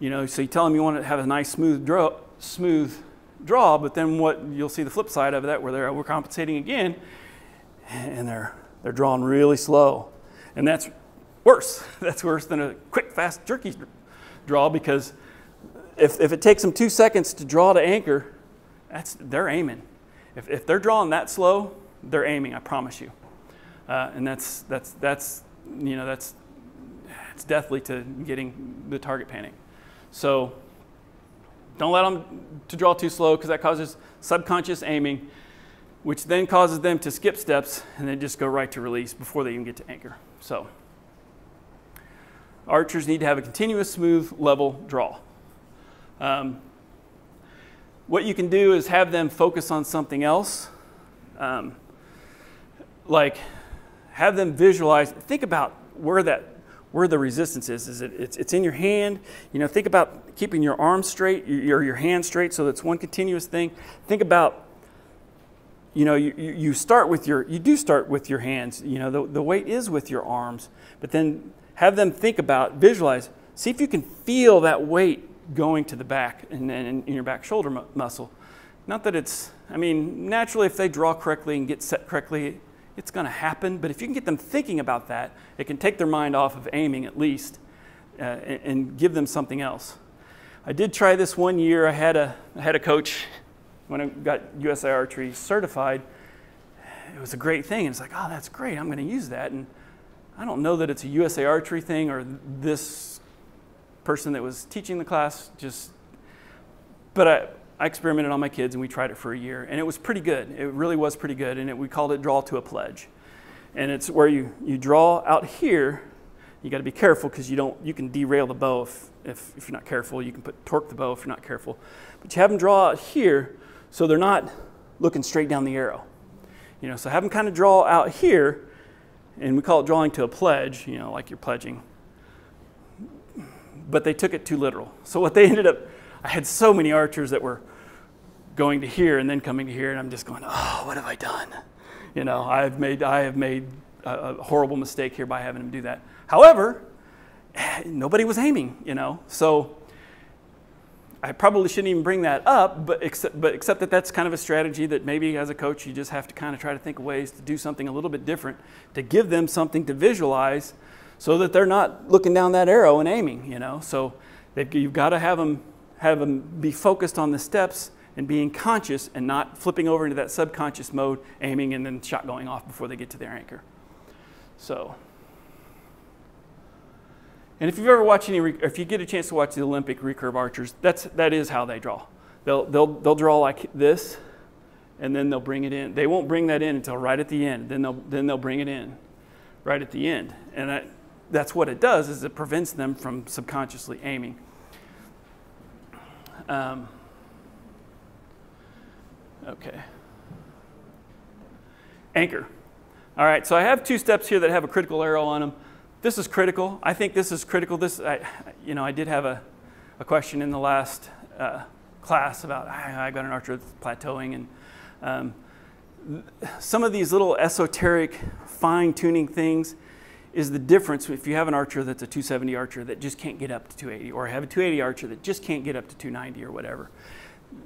You know, so you tell them you want to have a nice smooth draw, smooth draw, but then what you'll see the flip side of that where they're overcompensating again and they're they're drawing really slow. And that's worse. That's worse than a quick, fast, jerky draw because if, if it takes them two seconds to draw to anchor, that's, they're aiming. If, if they're drawing that slow, they're aiming, I promise you. Uh, and that's, that's, that's, you know, that's, it's deathly to getting the target panic. So don't let them to draw too slow because that causes subconscious aiming, which then causes them to skip steps and then just go right to release before they even get to anchor. So archers need to have a continuous, smooth, level draw. Um, what you can do is have them focus on something else. Um, like have them visualize, think about where that where the resistance is. Is it, it's, it's in your hand. You know, think about keeping your arm straight, your, your hand straight, so that's one continuous thing. Think about, you know, you, you start with your, you do start with your hands. You know, the, the weight is with your arms, but then have them think about, visualize, see if you can feel that weight going to the back and, and in your back shoulder mu muscle. Not that it's, I mean, naturally, if they draw correctly and get set correctly, it's going to happen. But if you can get them thinking about that, it can take their mind off of aiming at least uh, and, and, give them something else. I did try this one year. I had a, I had a coach when I got USA Archery certified. It was a great thing. It's like, oh, that's great. I'm going to use that. And I don't know that it's a USA Archery thing or this person that was teaching the class just, but I, I experimented on my kids and we tried it for a year and it was pretty good. It really was pretty good and it, we called it draw to a pledge. And it's where you, you draw out here. You got to be careful because you don't you can derail the bow if, if, if you're not careful. You can put torque the bow if you're not careful. But you have them draw out here so they're not looking straight down the arrow. You know, so have them kind of draw out here and we call it drawing to a pledge, you know, like you're pledging. But they took it too literal. So what they ended up I had so many archers that were going to here and then coming to here, and I'm just going, oh, what have I done? You know, I've made, I have made a, a horrible mistake here by having him do that. However, eh, nobody was aiming, you know, so I probably shouldn't even bring that up, but except, but except that that's kind of a strategy that maybe as a coach you just have to kind of try to think of ways to do something a little bit different to give them something to visualize so that they're not looking down that arrow and aiming, you know. So you've got to have them have them be focused on the steps and being conscious and not flipping over into that subconscious mode, aiming and then shot going off before they get to their anchor. So, and if you've ever watched any, if you get a chance to watch the Olympic recurve archers, that's, that is how they draw. They'll, they'll, they'll draw like this, and then they'll bring it in. They won't bring that in until right at the end. Then they'll, then they'll bring it in right at the end. And that, that's what it does is it prevents them from subconsciously aiming. Um, okay. Anchor. All right, so I have two steps here that have a critical arrow on them. This is critical. I think this is critical. This, I, you know, I did have a, a question in the last uh, class about I, I got an archer plateauing, and um, some of these little esoteric fine tuning things is the difference if you have an archer that's a 270 archer that just can't get up to 280 or have a 280 archer that just can't get up to 290 or whatever.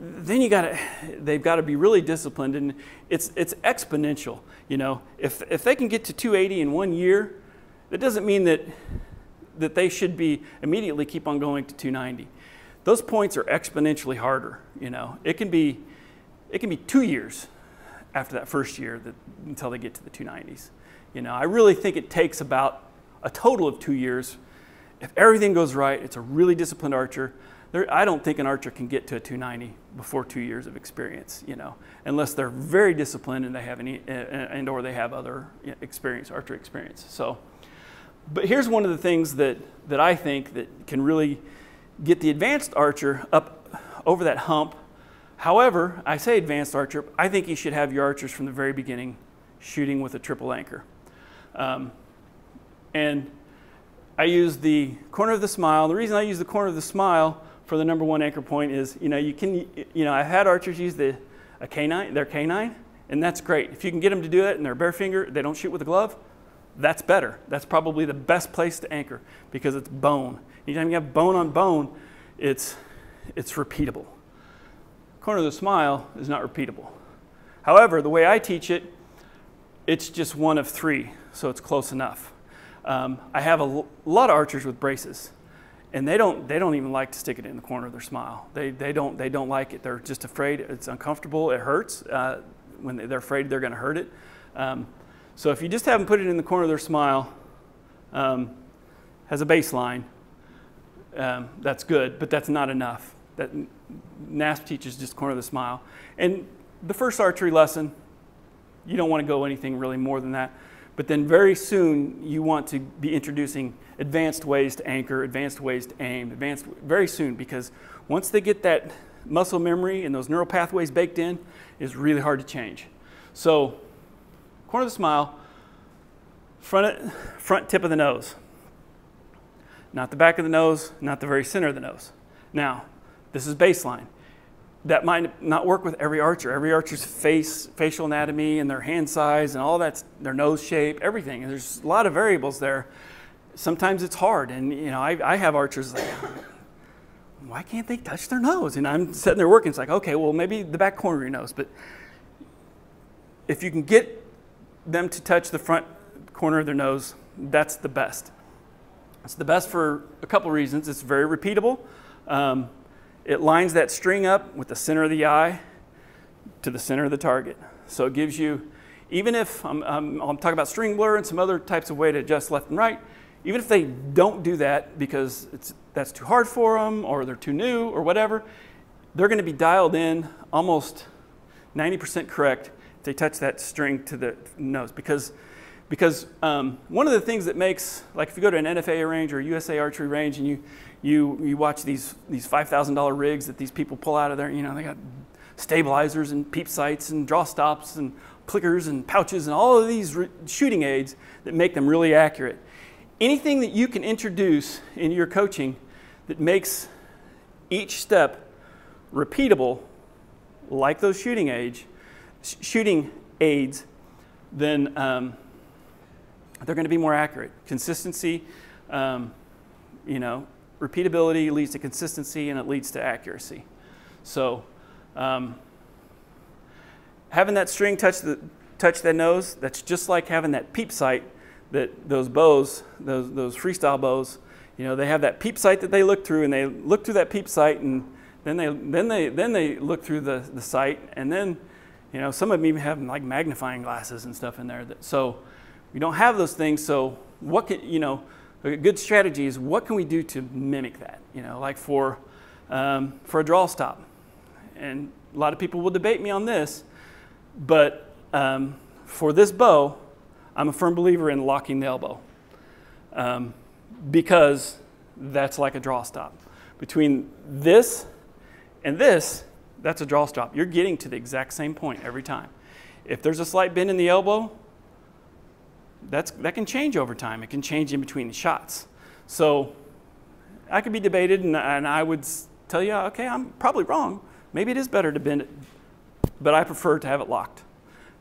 Then you got to they've got to be really disciplined and it's it's exponential you know. If if they can get to 280 in one year that doesn't mean that that they should be immediately keep on going to 290 those points are exponentially harder you know. It can be it can be two years after that first year that, until they get to the 290s you know i really think it takes about a total of two years if everything goes right it's a really disciplined archer there, I don't think an archer can get to a 290 before two years of experience, you know, unless they're very disciplined and they have any, and or they have other experience, archery experience. So, but here's one of the things that, that I think that can really get the advanced archer up over that hump. However, I say advanced archer, I think you should have your archers from the very beginning shooting with a triple anchor. Um, and I use the corner of the smile. The reason I use the corner of the smile for the number one anchor point is, you know, you can, you know, I've had archers use the, a canine, their canine, and that's great. If you can get them to do that and they're bare finger, they don't shoot with a glove, that's better. That's probably the best place to anchor because it's bone. Anytime you have bone on bone, it's, it's repeatable. Corner of the smile is not repeatable. However, the way I teach it, it's just one of three, so it's close enough. Um, I have a lot of archers with braces and they don't they don't even like to stick it in the corner of their smile. They they don't they don't like it. They're just afraid it's uncomfortable. It hurts uh, when they're afraid they're going to hurt it. Um, so if you just have them put it in the corner of their smile, um, has a baseline, um, that's good, but that's not enough. That NASP teaches just corner of the smile, and the first archery lesson, you don't want to go anything really more than that. But then very soon you want to be introducing advanced ways to anchor, advanced ways to aim, advanced very soon because once they get that muscle memory and those neural pathways baked in, it's really hard to change. So, corner of the smile, front, front tip of the nose. Not the back of the nose, not the very center of the nose. Now, this is baseline that might not work with every archer. Every archer's face, facial anatomy, and their hand size, and all that's their nose shape, everything. And there's a lot of variables there. Sometimes it's hard, and you know, I, I have archers like, why can't they touch their nose? And I'm sitting there working. It's like, okay, well, maybe the back corner of your nose, but if you can get them to touch the front corner of their nose, that's the best. It's the best for a couple reasons. It's very repeatable. Um, it lines that string up with the center of the eye to the center of the target. So it gives you, even if I'm, I'm, I'm, talking about string blur and some other types of way to adjust left and right, even if they don't do that because it's that's too hard for them or they're too new or whatever, they're going to be dialed in almost 90% correct if they touch that string to the nose. Because, because um, one of the things that makes, like if you go to an NFA range or USA archery range and you, you, you watch these, these $5,000 rigs that these people pull out of there, you know, they got stabilizers and peep sights and draw stops and clickers and pouches and all of these shooting aids that make them really accurate. Anything that you can introduce in your coaching that makes each step repeatable, like those shooting aids, shooting aids, then um, they're going to be more accurate. Consistency, um, you know, repeatability leads to consistency and it leads to accuracy. So um, having that string touch the, touch that nose, that's just like having that peep sight that those bows, those, those freestyle bows, you know, they have that peep sight that they look through and they look through that peep sight and then they, then they, then they look through the, the sight and then, you know, some of them even have like magnifying glasses and stuff in there. That, so we don't have those things. So what can, you know, a good strategy is what can we do to mimic that? You know, like for, um, for a draw stop. And a lot of people will debate me on this, but um, for this bow, I'm a firm believer in locking the elbow um, because that's like a draw stop. Between this and this, that's a draw stop. You're getting to the exact same point every time. If there's a slight bend in the elbow, that's, that can change over time. It can change in between the shots. So I could be debated, and, and I would tell you, okay, I'm probably wrong. Maybe it is better to bend it, but I prefer to have it locked.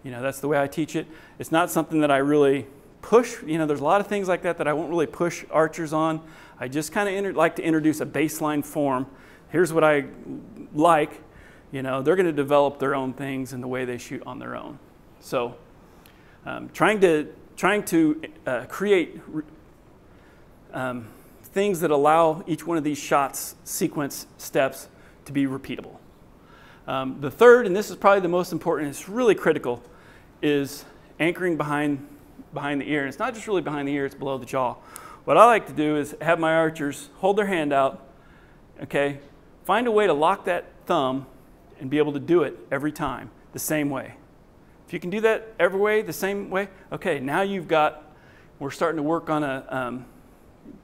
You know, that's the way I teach it. It's not something that I really push. You know, there's a lot of things like that that I won't really push archers on. I just kind of like to introduce a baseline form. Here's what I like. You know, they're going to develop their own things in the way they shoot on their own. So, um, trying to trying to uh, create um, things that allow each one of these shots sequence steps to be repeatable. Um, the third, and this is probably the most important, it's really critical, is anchoring behind, behind the ear. And it's not just really behind the ear, it's below the jaw. What I like to do is have my archers hold their hand out, okay, find a way to lock that thumb and be able to do it every time the same way. If you can do that every way, the same way, okay, now you've got, we're starting to work on a, um,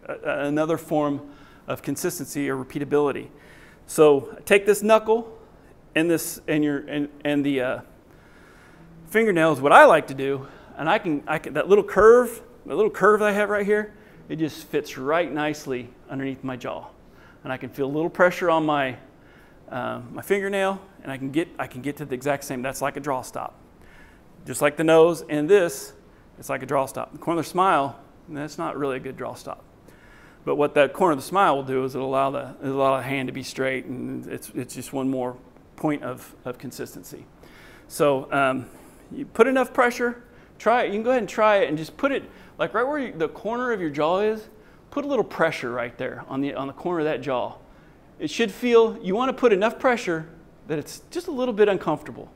a another form of consistency or repeatability. So take this knuckle and this and your and, and the uh, fingernails. What I like to do, and I can, I can that little curve, the little curve I have right here, it just fits right nicely underneath my jaw, and I can feel a little pressure on my uh, my fingernail, and I can get I can get to the exact same. That's like a draw stop, just like the nose. And this, it's like a draw stop. The corner of the smile, that's not really a good draw stop. But what that corner of the smile will do is it'll allow the, it'll allow the hand to be straight, and it's, it's just one more point of, of consistency. So um, you put enough pressure, try it. You can go ahead and try it and just put it like right where you, the corner of your jaw is, put a little pressure right there on the, on the corner of that jaw. It should feel, you want to put enough pressure that it's just a little bit uncomfortable.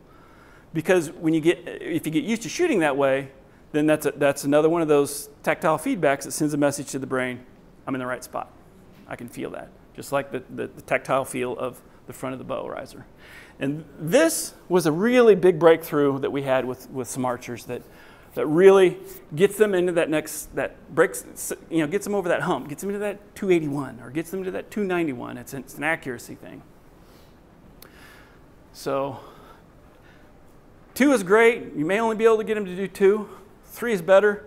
Because when you get, if you get used to shooting that way, then that's, a, that's another one of those tactile feedbacks that sends a message to the brain I'm in the right spot. I can feel that, just like the, the, the tactile feel of the front of the bow riser. And this was a really big breakthrough that we had with, with some archers that, that really gets them into that next, that breaks, you know, gets them over that hump, gets them into that 281 or gets them to that 291. It's an, it's an accuracy thing. So two is great. You may only be able to get him to do two. Three is better.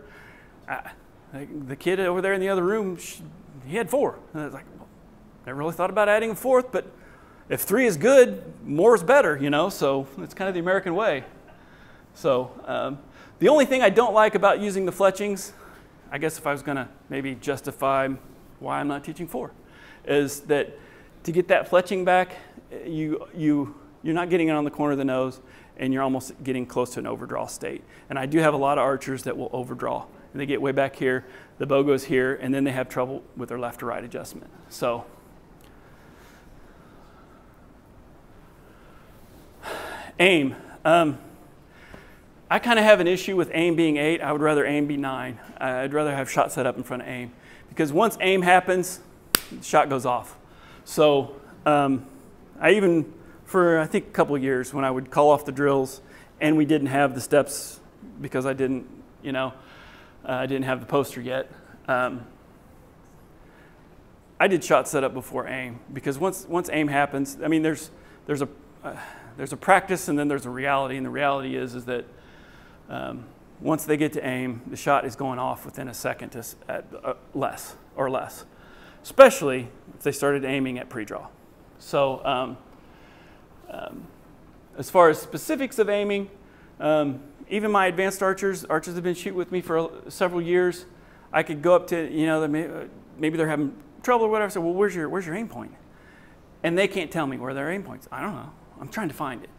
The kid over there in the other room, she, he had four. And I was like, well, never really thought about adding a fourth, but if three is good, more is better, you know, so it's kind of the American way. So um, the only thing I don't like about using the fletchings, I guess if I was going to maybe justify why I'm not teaching four, is that to get that fletching back, you, you, you're not getting it on the corner of the nose, and you're almost getting close to an overdraw state. And I do have a lot of archers that will overdraw and they get way back here, the bow goes here, and then they have trouble with their left to right adjustment. So, aim. Um, I kind of have an issue with aim being eight. I would rather aim be nine. I'd rather have shot set up in front of aim because once aim happens, shot goes off. So um, I even, for I think a couple years, when I would call off the drills and we didn't have the steps because I didn't, you know, uh, I didn't have the poster yet. Um, I did shot setup before aim because once once aim happens, I mean there's there's a uh, there's a practice and then there's a reality, and the reality is is that um, once they get to aim, the shot is going off within a second to at, uh, less or less, especially if they started aiming at pre-draw. So um, um, as far as specifics of aiming, um, even my advanced archers, archers have been shooting with me for several years. I could go up to, you know, maybe they're having trouble or whatever. So, well, where's your, where's your aim point? And they can't tell me where their aim point's. I don't know. I'm trying to find it.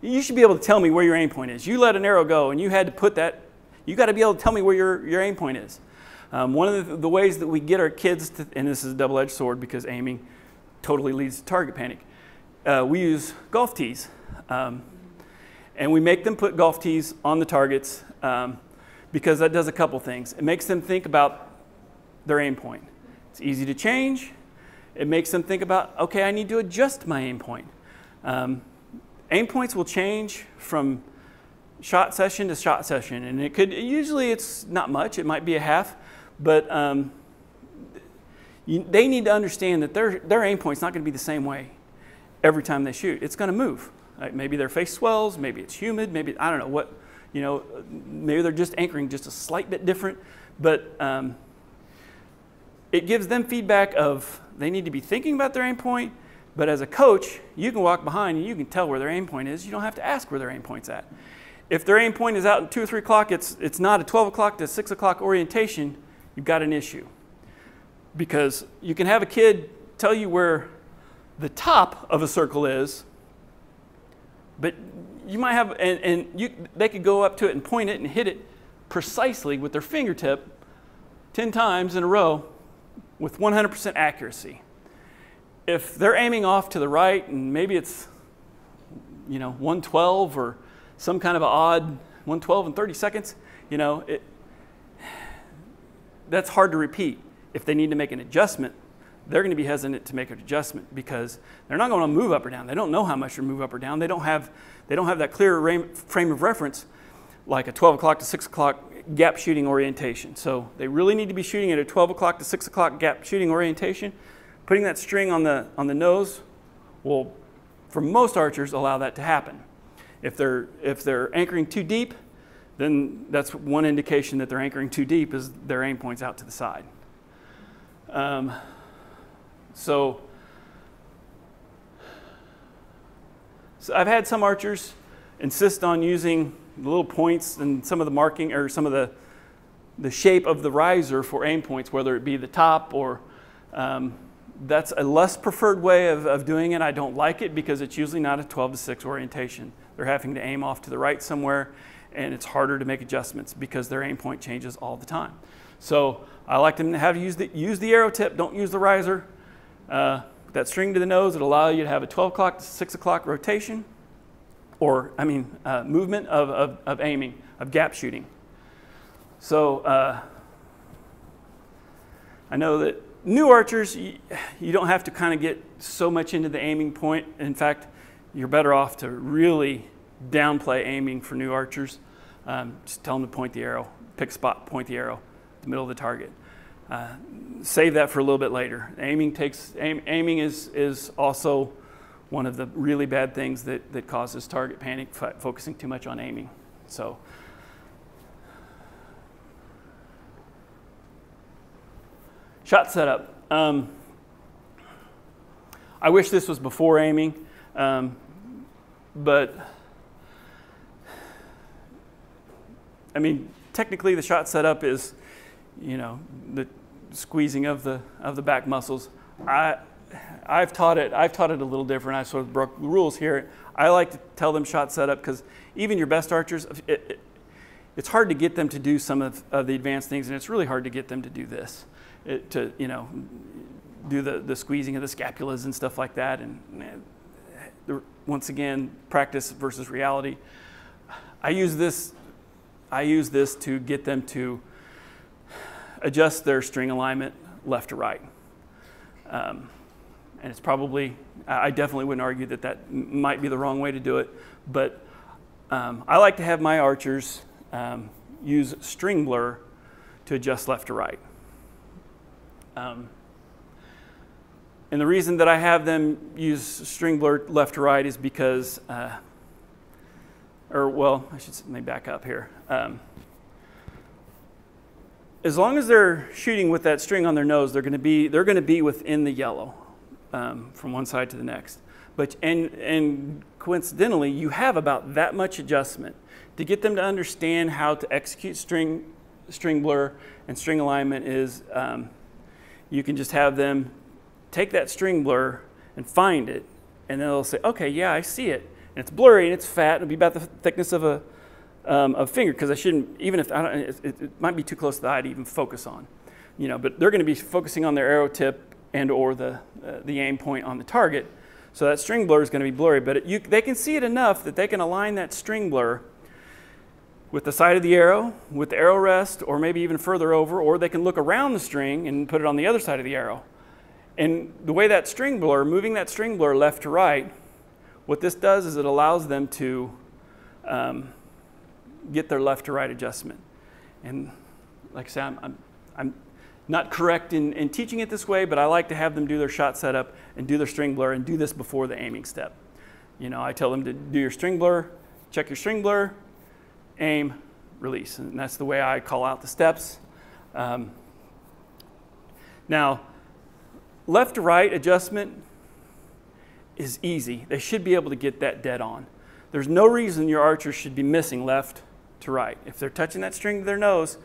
You should be able to tell me where your aim point is. You let an arrow go and you had to put that, you got to be able to tell me where your, your aim point is. Um, one of the, the, ways that we get our kids to, and this is a double edged sword because aiming totally leads to target panic, uh, we use golf tees. Um, and we make them put golf tees on the targets um, because that does a couple things. It makes them think about their aim point. It's easy to change. It makes them think about, okay, I need to adjust my aim point. Um, aim points will change from shot session to shot session, and it could usually it's not much. It might be a half, but um, you, they need to understand that their their aim point's not going to be the same way every time they shoot. It's going to move. Right? Maybe their face swells, maybe it's humid, maybe, I don't know what, you know, maybe they're just anchoring just a slight bit different, but um, it gives them feedback of they need to be thinking about their aim point. But as a coach, you can walk behind and you can tell where their aim point is. You don't have to ask where their aim point's at. If their aim point is out at 2 or 3 o'clock, it's, it's not a 12 o'clock to 6 o'clock orientation, you've got an issue. Because you can have a kid tell you where the top of a circle is, but you might have, and, and you, they could go up to it and point it and hit it precisely with their fingertip 10 times in a row with 100% accuracy. If they're aiming off to the right and maybe it's, you know, 112 or some kind of odd 112 and 30 seconds, you know, it, that's hard to repeat. If they need to make an adjustment, they're going to be hesitant to make an adjustment because they're not going to move up or down. They don't know how much to move up or down. They don't have, they don't have that clear frame of reference like a 12 o'clock to 6 o'clock gap shooting orientation. So they really need to be shooting at a 12 o'clock to 6 o'clock gap shooting orientation. Putting that string on the, on the nose will, for most archers, allow that to happen. If they're, if they're anchoring too deep, then that's one indication that they're anchoring too deep is their aim points out to the side. Um, so, so I've had some archers insist on using the little points and some of the marking or some of the, the shape of the riser for aim points, whether it be the top or um, that's a less preferred way of, of doing it. I don't like it because it's usually not a 12 to 6 orientation. They're having to aim off to the right somewhere and it's harder to make adjustments because their aim point changes all the time. So I like them to have use the, use the arrow tip, don't use the riser. Uh, that string to the nose, it'll allow you to have a 12 o'clock to 6 o'clock rotation or I mean, uh, movement of, of, of, aiming, of gap shooting. So uh, I know that new archers, you, you don't have to kind of get so much into the aiming point. In fact, you're better off to really downplay aiming for new archers. Um, just tell them to point the arrow, pick spot, point the arrow, the middle of the target. Uh, save that for a little bit later. Aiming takes aim, aiming is is also one of the really bad things that, that causes target panic, focusing too much on aiming. So, shot setup. Um, I wish this was before aiming, um, but I mean, technically the shot setup is, you know, the squeezing of the of the back muscles. I I've taught it. I've taught it a little different. I sort of broke the rules here. I like to tell them shot setup because even your best archers, it, it, it's hard to get them to do some of, of, the advanced things, and it's really hard to get them to do this, it, to you know, do the, the squeezing of the scapulas and stuff like that. And uh, once again, practice versus reality. I use this. I use this to get them to adjust their string alignment left to right. Um, and it's probably, I definitely wouldn't argue that that might be the wrong way to do it, but um, I like to have my archers um, use string blur to adjust left to right. Um, and the reason that I have them use string blur left to right is because, uh, or well, I should let me back up here. As long as they're shooting with that string on their nose, they're going to be they're going to be within the yellow um, from one side to the next. But, and, and coincidentally, you have about that much adjustment to get them to understand how to execute string, string blur and string alignment is um, you can just have them take that string blur and find it, and then they'll say, okay, yeah, I see it. And it's blurry and it's fat. And it'll be about the thickness of a, um, a finger because I shouldn't, even if I don't, it, it, might be too close to the eye to even focus on. You know, but they're going to be focusing on their arrow tip and or the, uh, the aim point on the target. So that string blur is going to be blurry, but it, you, they can see it enough that they can align that string blur with the side of the arrow, with the arrow rest, or maybe even further over, or they can look around the string and put it on the other side of the arrow. And the way that string blur, moving that string blur left to right, what this does is it allows them to um, get their left to right adjustment. And like I said, I'm, I'm, I'm not correct in, in teaching it this way, but I like to have them do their shot setup and do their string blur and do this before the aiming step. You know, I tell them to do your string blur, check your string blur, aim, release. And that's the way I call out the steps. Um, now, left to right adjustment is easy. They should be able to get that dead on. There's no reason your archer should be missing left to right. If they're touching that string to their nose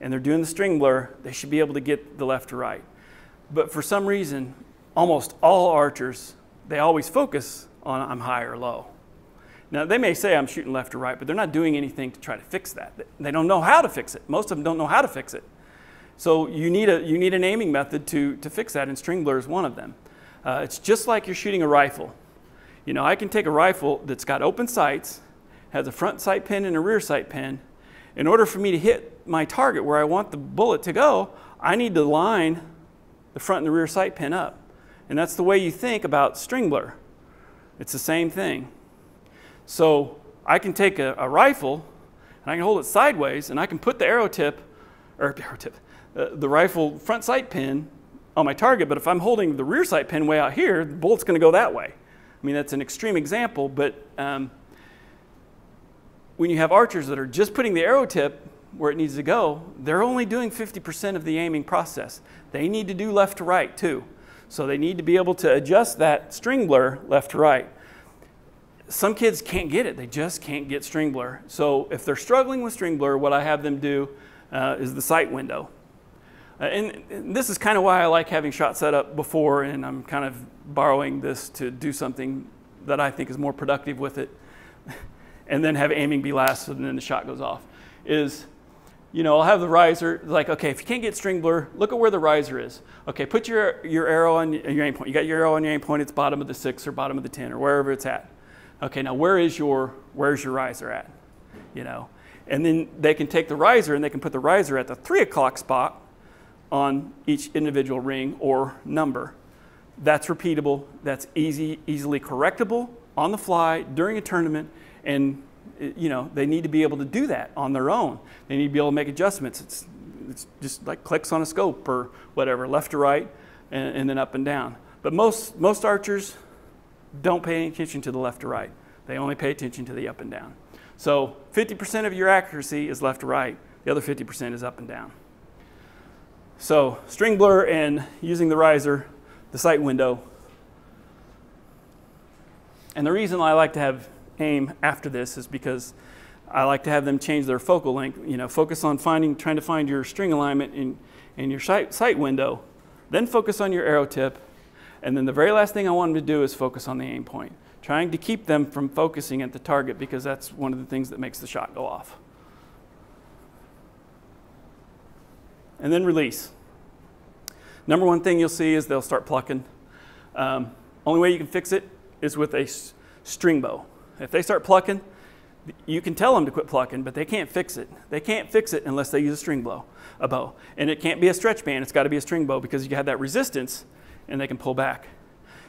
and they're doing the string blur, they should be able to get the left to right. But for some reason, almost all archers, they always focus on I'm high or low. Now, they may say I'm shooting left to right, but they're not doing anything to try to fix that. They don't know how to fix it. Most of them don't know how to fix it. So you need, a, you need an aiming method to, to fix that, and string blur is one of them. Uh, it's just like you're shooting a rifle. You know, I can take a rifle that's got open sights, has a front sight pin and a rear sight pin. In order for me to hit my target where I want the bullet to go, I need to line the front and the rear sight pin up. And that's the way you think about string blur. It's the same thing. So I can take a, a rifle and I can hold it sideways and I can put the arrow tip, or arrow tip, uh, the rifle front sight pin on my target, but if I'm holding the rear sight pin way out here, the bullet's going to go that way. I mean, that's an extreme example, but um, when you have archers that are just putting the arrow tip where it needs to go, they're only doing 50% of the aiming process. They need to do left to right too. So they need to be able to adjust that string blur left to right. Some kids can't get it, they just can't get string blur. So if they're struggling with string blur, what I have them do uh, is the sight window. Uh, and this is kind of why I like having shot set up before, and I'm kind of borrowing this to do something that I think is more productive with it, and then have aiming be last, and then the shot goes off. Is, you know, I'll have the riser, like, okay, if you can't get string blur, look at where the riser is. Okay, put your, your arrow on your aim point. You got your arrow on your aim point, it's bottom of the six or bottom of the 10 or wherever it's at. Okay, now where is your, where's your riser at? You know, and then they can take the riser and they can put the riser at the three o'clock spot on each individual ring or number. That's repeatable, that's easy, easily correctable on the fly during a tournament, and you know, they need to be able to do that on their own. They need to be able to make adjustments. It's, it's just like clicks on a scope or whatever, left to right, and, and then up and down. But most, most archers don't pay any attention to the left to right. They only pay attention to the up and down. So 50% of your accuracy is left to right. The other 50% is up and down. So string blur and using the riser, the sight window. And the reason I like to have aim after this is because I like to have them change their focal length, you know, focus on finding, trying to find your string alignment in, in your sight, sight window, then focus on your arrow tip, and then the very last thing I want them to do is focus on the aim point, trying to keep them from focusing at the target because that's one of the things that makes the shot go off. and then release. Number one thing you'll see is they'll start plucking. Um, only way you can fix it is with a string bow. If they start plucking, you can tell them to quit plucking, but they can't fix it. They can't fix it unless they use a string bow, a bow. And it can't be a stretch band, it's got to be a string bow because you have that resistance and they can pull back.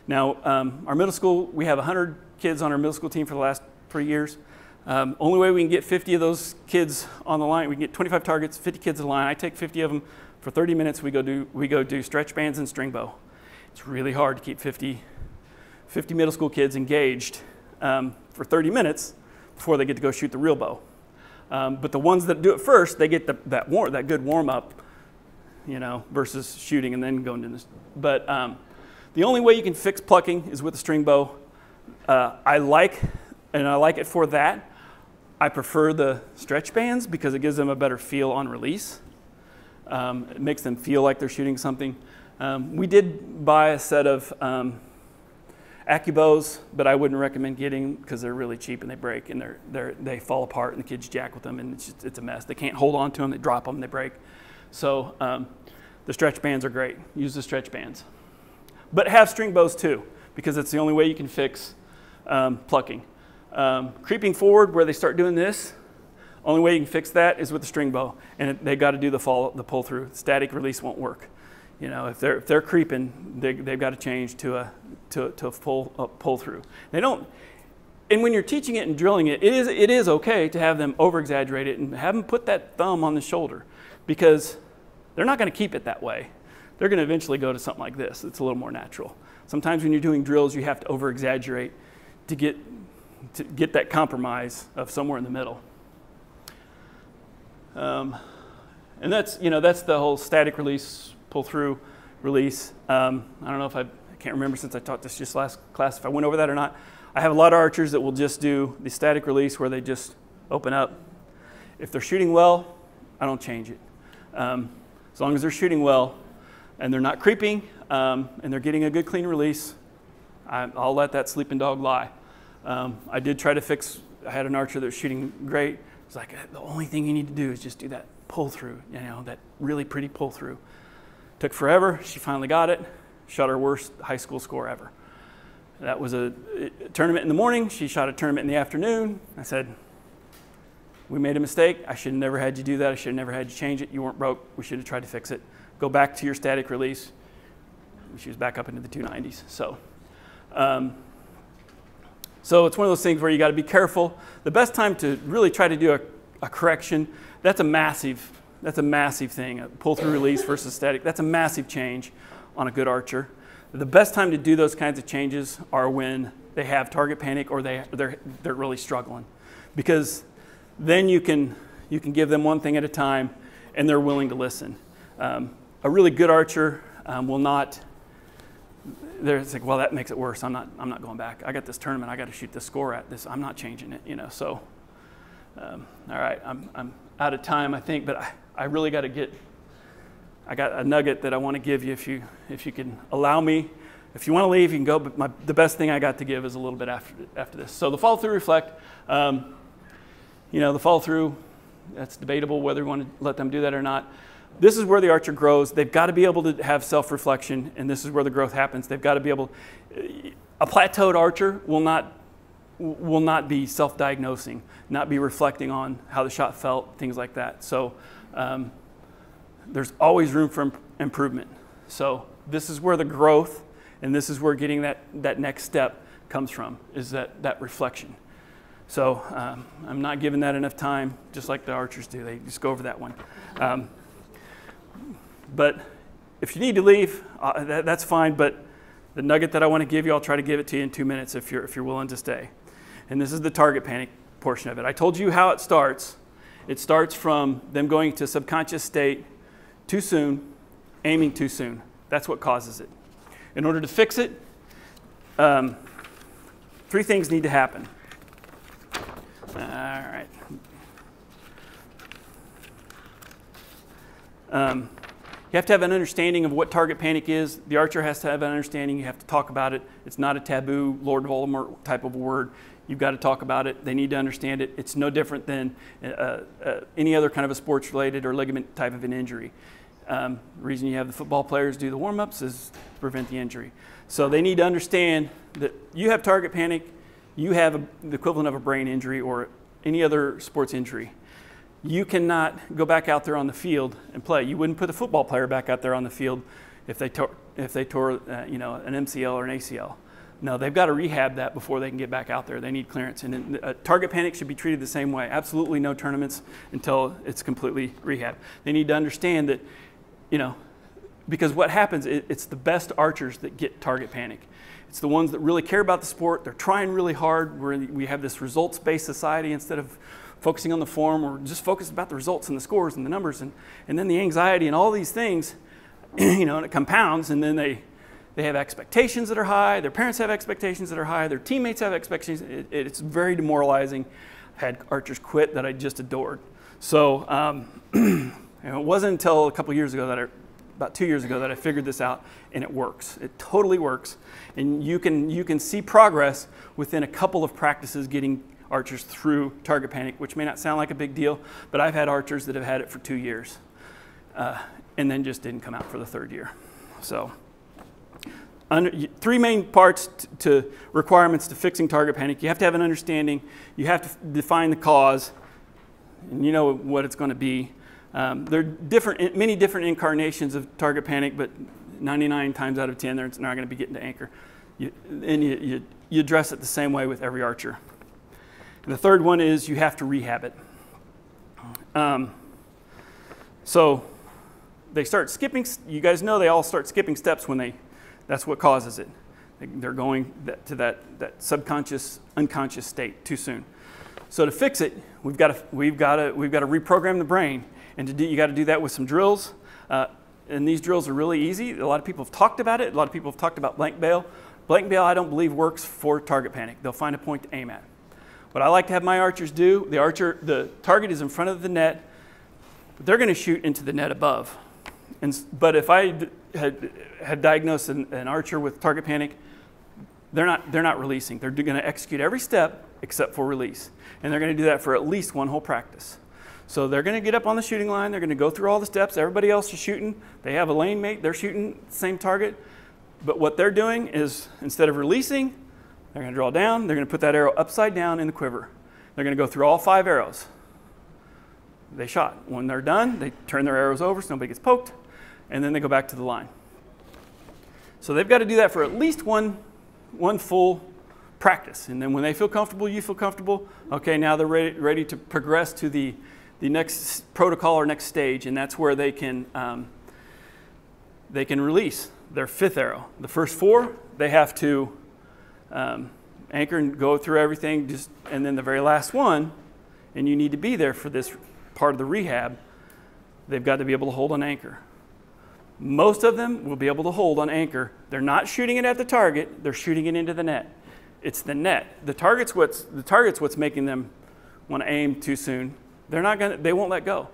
Now, um, our middle school, we have 100 kids on our middle school team for the last three years. Um, only way we can get 50 of those kids on the line, we can get 25 targets, 50 kids on the line. I take 50 of them for 30 minutes. We go do we go do stretch bands and string bow. It's really hard to keep 50, 50 middle school kids engaged um, for 30 minutes before they get to go shoot the real bow. Um, but the ones that do it first, they get the, that war, that good warm up, you know, versus shooting and then going to this. But um, the only way you can fix plucking is with a string bow. Uh, I like, and I like it for that. I prefer the stretch bands because it gives them a better feel on release. Um, it makes them feel like they're shooting something. Um, we did buy a set of um, AccuBows, but I wouldn't recommend getting because they're really cheap and they break and they're, they're, they fall apart and the kids jack with them and it's, just, it's a mess. They can't hold on to them, they drop them, they break. So um, the stretch bands are great. Use the stretch bands. But have string bows too because it's the only way you can fix um, plucking. Um, creeping forward where they start doing this, only way you can fix that is with the string bow, and they've got to do the, fall, the pull through. Static release won't work. You know, if they're, if they're creeping, they, they've got to change to a, to, to a pull, a pull through. They don't, and when you're teaching it and drilling it, it is, it is okay to have them over exaggerate it and have them put that thumb on the shoulder because they're not going to keep it that way. They're going to eventually go to something like this. It's a little more natural. Sometimes when you're doing drills, you have to over exaggerate to get to get that compromise of somewhere in the middle. Um, and that's, you know, that's the whole static release pull through release. Um, I don't know if I, I can't remember since I taught this just last class if I went over that or not. I have a lot of archers that will just do the static release where they just open up. If they're shooting well, I don't change it. Um, as long as they're shooting well and they're not creeping um, and they're getting a good clean release, I, will let that sleeping dog lie. Um, I did try to fix, I had an archer that was shooting great. It's like, the only thing you need to do is just do that pull through, you know, that really pretty pull through. Took forever. She finally got it. Shot her worst high school score ever. That was a, a tournament in the morning. She shot a tournament in the afternoon. I said, we made a mistake. I should have never had you do that. I should have never had you change it. You weren't broke. We should have tried to fix it. Go back to your static release. She was back up into the 290s. So, um, so it's one of those things where you got to be careful. The best time to really try to do a, a correction, that's a massive, that's a massive thing. A pull through release versus static. That's a massive change on a good archer. The best time to do those kinds of changes are when they have target panic or they, they're, they're really struggling. Because then you can, you can give them one thing at a time and they're willing to listen. Um, a really good archer um, will not, they're like, well, that makes it worse. I'm not, I'm not going back. I got this tournament. I got to shoot this score at this. I'm not changing it, you know. So, um, all right, I'm, I'm out of time, I think, but I, I really got to get, I got a nugget that I want to give you if you, if you can allow me. If you want to leave, you can go, but my, the best thing I got to give is a little bit after, after this. So the follow through reflect. Um, you know, the follow through, that's debatable whether you want to let them do that or not. This is where the archer grows. They've got to be able to have self reflection, and this is where the growth happens. They've got to be able, a plateaued archer will not, will not be self diagnosing, not be reflecting on how the shot felt, things like that. So um, there's always room for improvement. So this is where the growth and this is where getting that, that next step comes from, is that, that reflection. So um, I'm not giving that enough time, just like the archers do. They just go over that one. Um, but if you need to leave, uh, that, that's fine. But the nugget that I want to give you, I'll try to give it to you in two minutes if you're, if you're willing to stay. And this is the target panic portion of it. I told you how it starts. It starts from them going to subconscious state too soon, aiming too soon. That's what causes it. In order to fix it, um, three things need to happen. All right. Um, you have to have an understanding of what target panic is. The archer has to have an understanding. You have to talk about it. It's not a taboo Lord Voldemort type of word. You've got to talk about it. They need to understand it. It's no different than uh, uh, any other kind of a sports related or ligament type of an injury. Um, the reason you have the football players do the warm ups is to prevent the injury. So they need to understand that you have target panic you have a, the equivalent of a brain injury or any other sports injury. You cannot go back out there on the field and play. You wouldn't put a football player back out there on the field if they tore, if they tore uh, you know, an MCL or an ACL. No, they've got to rehab that before they can get back out there. They need clearance. And uh, target panic should be treated the same way. Absolutely no tournaments until it's completely rehab. They need to understand that, you know, because what happens, it, it's the best archers that get target panic. It's the ones that really care about the sport. They're trying really hard. We're, we have this results based society instead of focusing on the form. We're just focused about the results and the scores and the numbers and, and then the anxiety and all these things, you know, and it compounds. And then they, they have expectations that are high. Their parents have expectations that are high. Their teammates have expectations. It, it's very demoralizing. I had archers quit that I just adored. So um, it wasn't until a couple years ago that I about two years ago that I figured this out, and it works. It totally works. And you can, you can see progress within a couple of practices getting archers through target panic, which may not sound like a big deal, but I've had archers that have had it for two years uh, and then just didn't come out for the third year. So, under, three main parts to requirements to fixing target panic. You have to have an understanding, you have to define the cause, and you know what it's going to be. Um, there are different, many different incarnations of target panic, but 99 times out of 10, they're not going to be getting to anchor. You, and you, you, you address it the same way with every archer. And the third one is you have to rehab it. Um, so they start skipping, you guys know they all start skipping steps when they, that's what causes it. They're going to that, that subconscious, unconscious state too soon. So to fix it, we've got to, we've got to, we've got to reprogram the brain and to do, you got to do that with some drills. Uh, and these drills are really easy. A lot of people have talked about it. A lot of people have talked about blank bale. Blank bale, I don't believe, works for target panic. They'll find a point to aim at. What I like to have my archers do, the archer, the target is in front of the net, but they're going to shoot into the net above. And, but if I had, had diagnosed an, an archer with target panic, they're not, they're not releasing. They're going to execute every step except for release. And they're going to do that for at least one whole practice. So they're going to get up on the shooting line. They're going to go through all the steps. Everybody else is shooting. They have a lane mate. They're shooting the same target. But what they're doing is instead of releasing, they're going to draw down. They're going to put that arrow upside down in the quiver. They're going to go through all five arrows. They shot. When they're done, they turn their arrows over so nobody gets poked, and then they go back to the line. So they've got to do that for at least one, one full practice. And then when they feel comfortable, you feel comfortable. Okay, now they're ready, ready to progress to the, the next protocol or next stage, and that's where they can, um, they can release their fifth arrow. The first four, they have to um, anchor and go through everything, just, and then the very last one, and you need to be there for this part of the rehab, they've got to be able to hold an anchor. Most of them will be able to hold on anchor. They're not shooting it at the target, they're shooting it into the net. It's the net. The target's what's, the target's what's making them want to aim too soon. They're not gonna, they won't let go.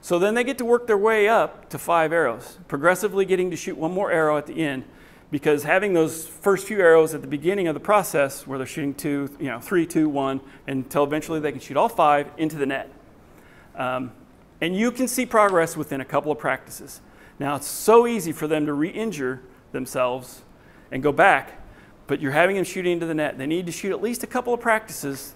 So then they get to work their way up to five arrows, progressively getting to shoot one more arrow at the end because having those first few arrows at the beginning of the process where they're shooting two, you know, three, two, one, until eventually they can shoot all five into the net. Um, and you can see progress within a couple of practices. Now, it's so easy for them to re injure themselves and go back, but you're having them shooting into the net. They need to shoot at least a couple of practices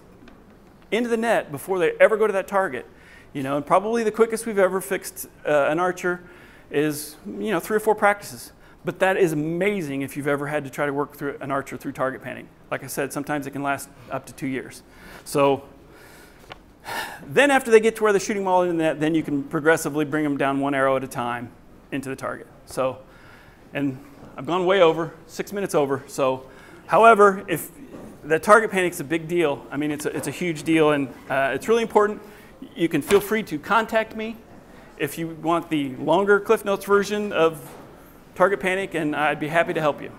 into the net before they ever go to that target. You know, and probably the quickest we've ever fixed uh, an archer is, you know, three or four practices. But that is amazing if you've ever had to try to work through an archer through target panic. Like I said, sometimes it can last up to two years. So then after they get to where they're shooting all in the net, then you can progressively bring them down one arrow at a time into the target. So, and I've gone way over, six minutes over. So, however, if the target panic is a big deal, I mean, it's a, it's a huge deal and uh, it's really important. You can feel free to contact me if you want the longer Cliff Notes version of target panic, and I'd be happy to help you.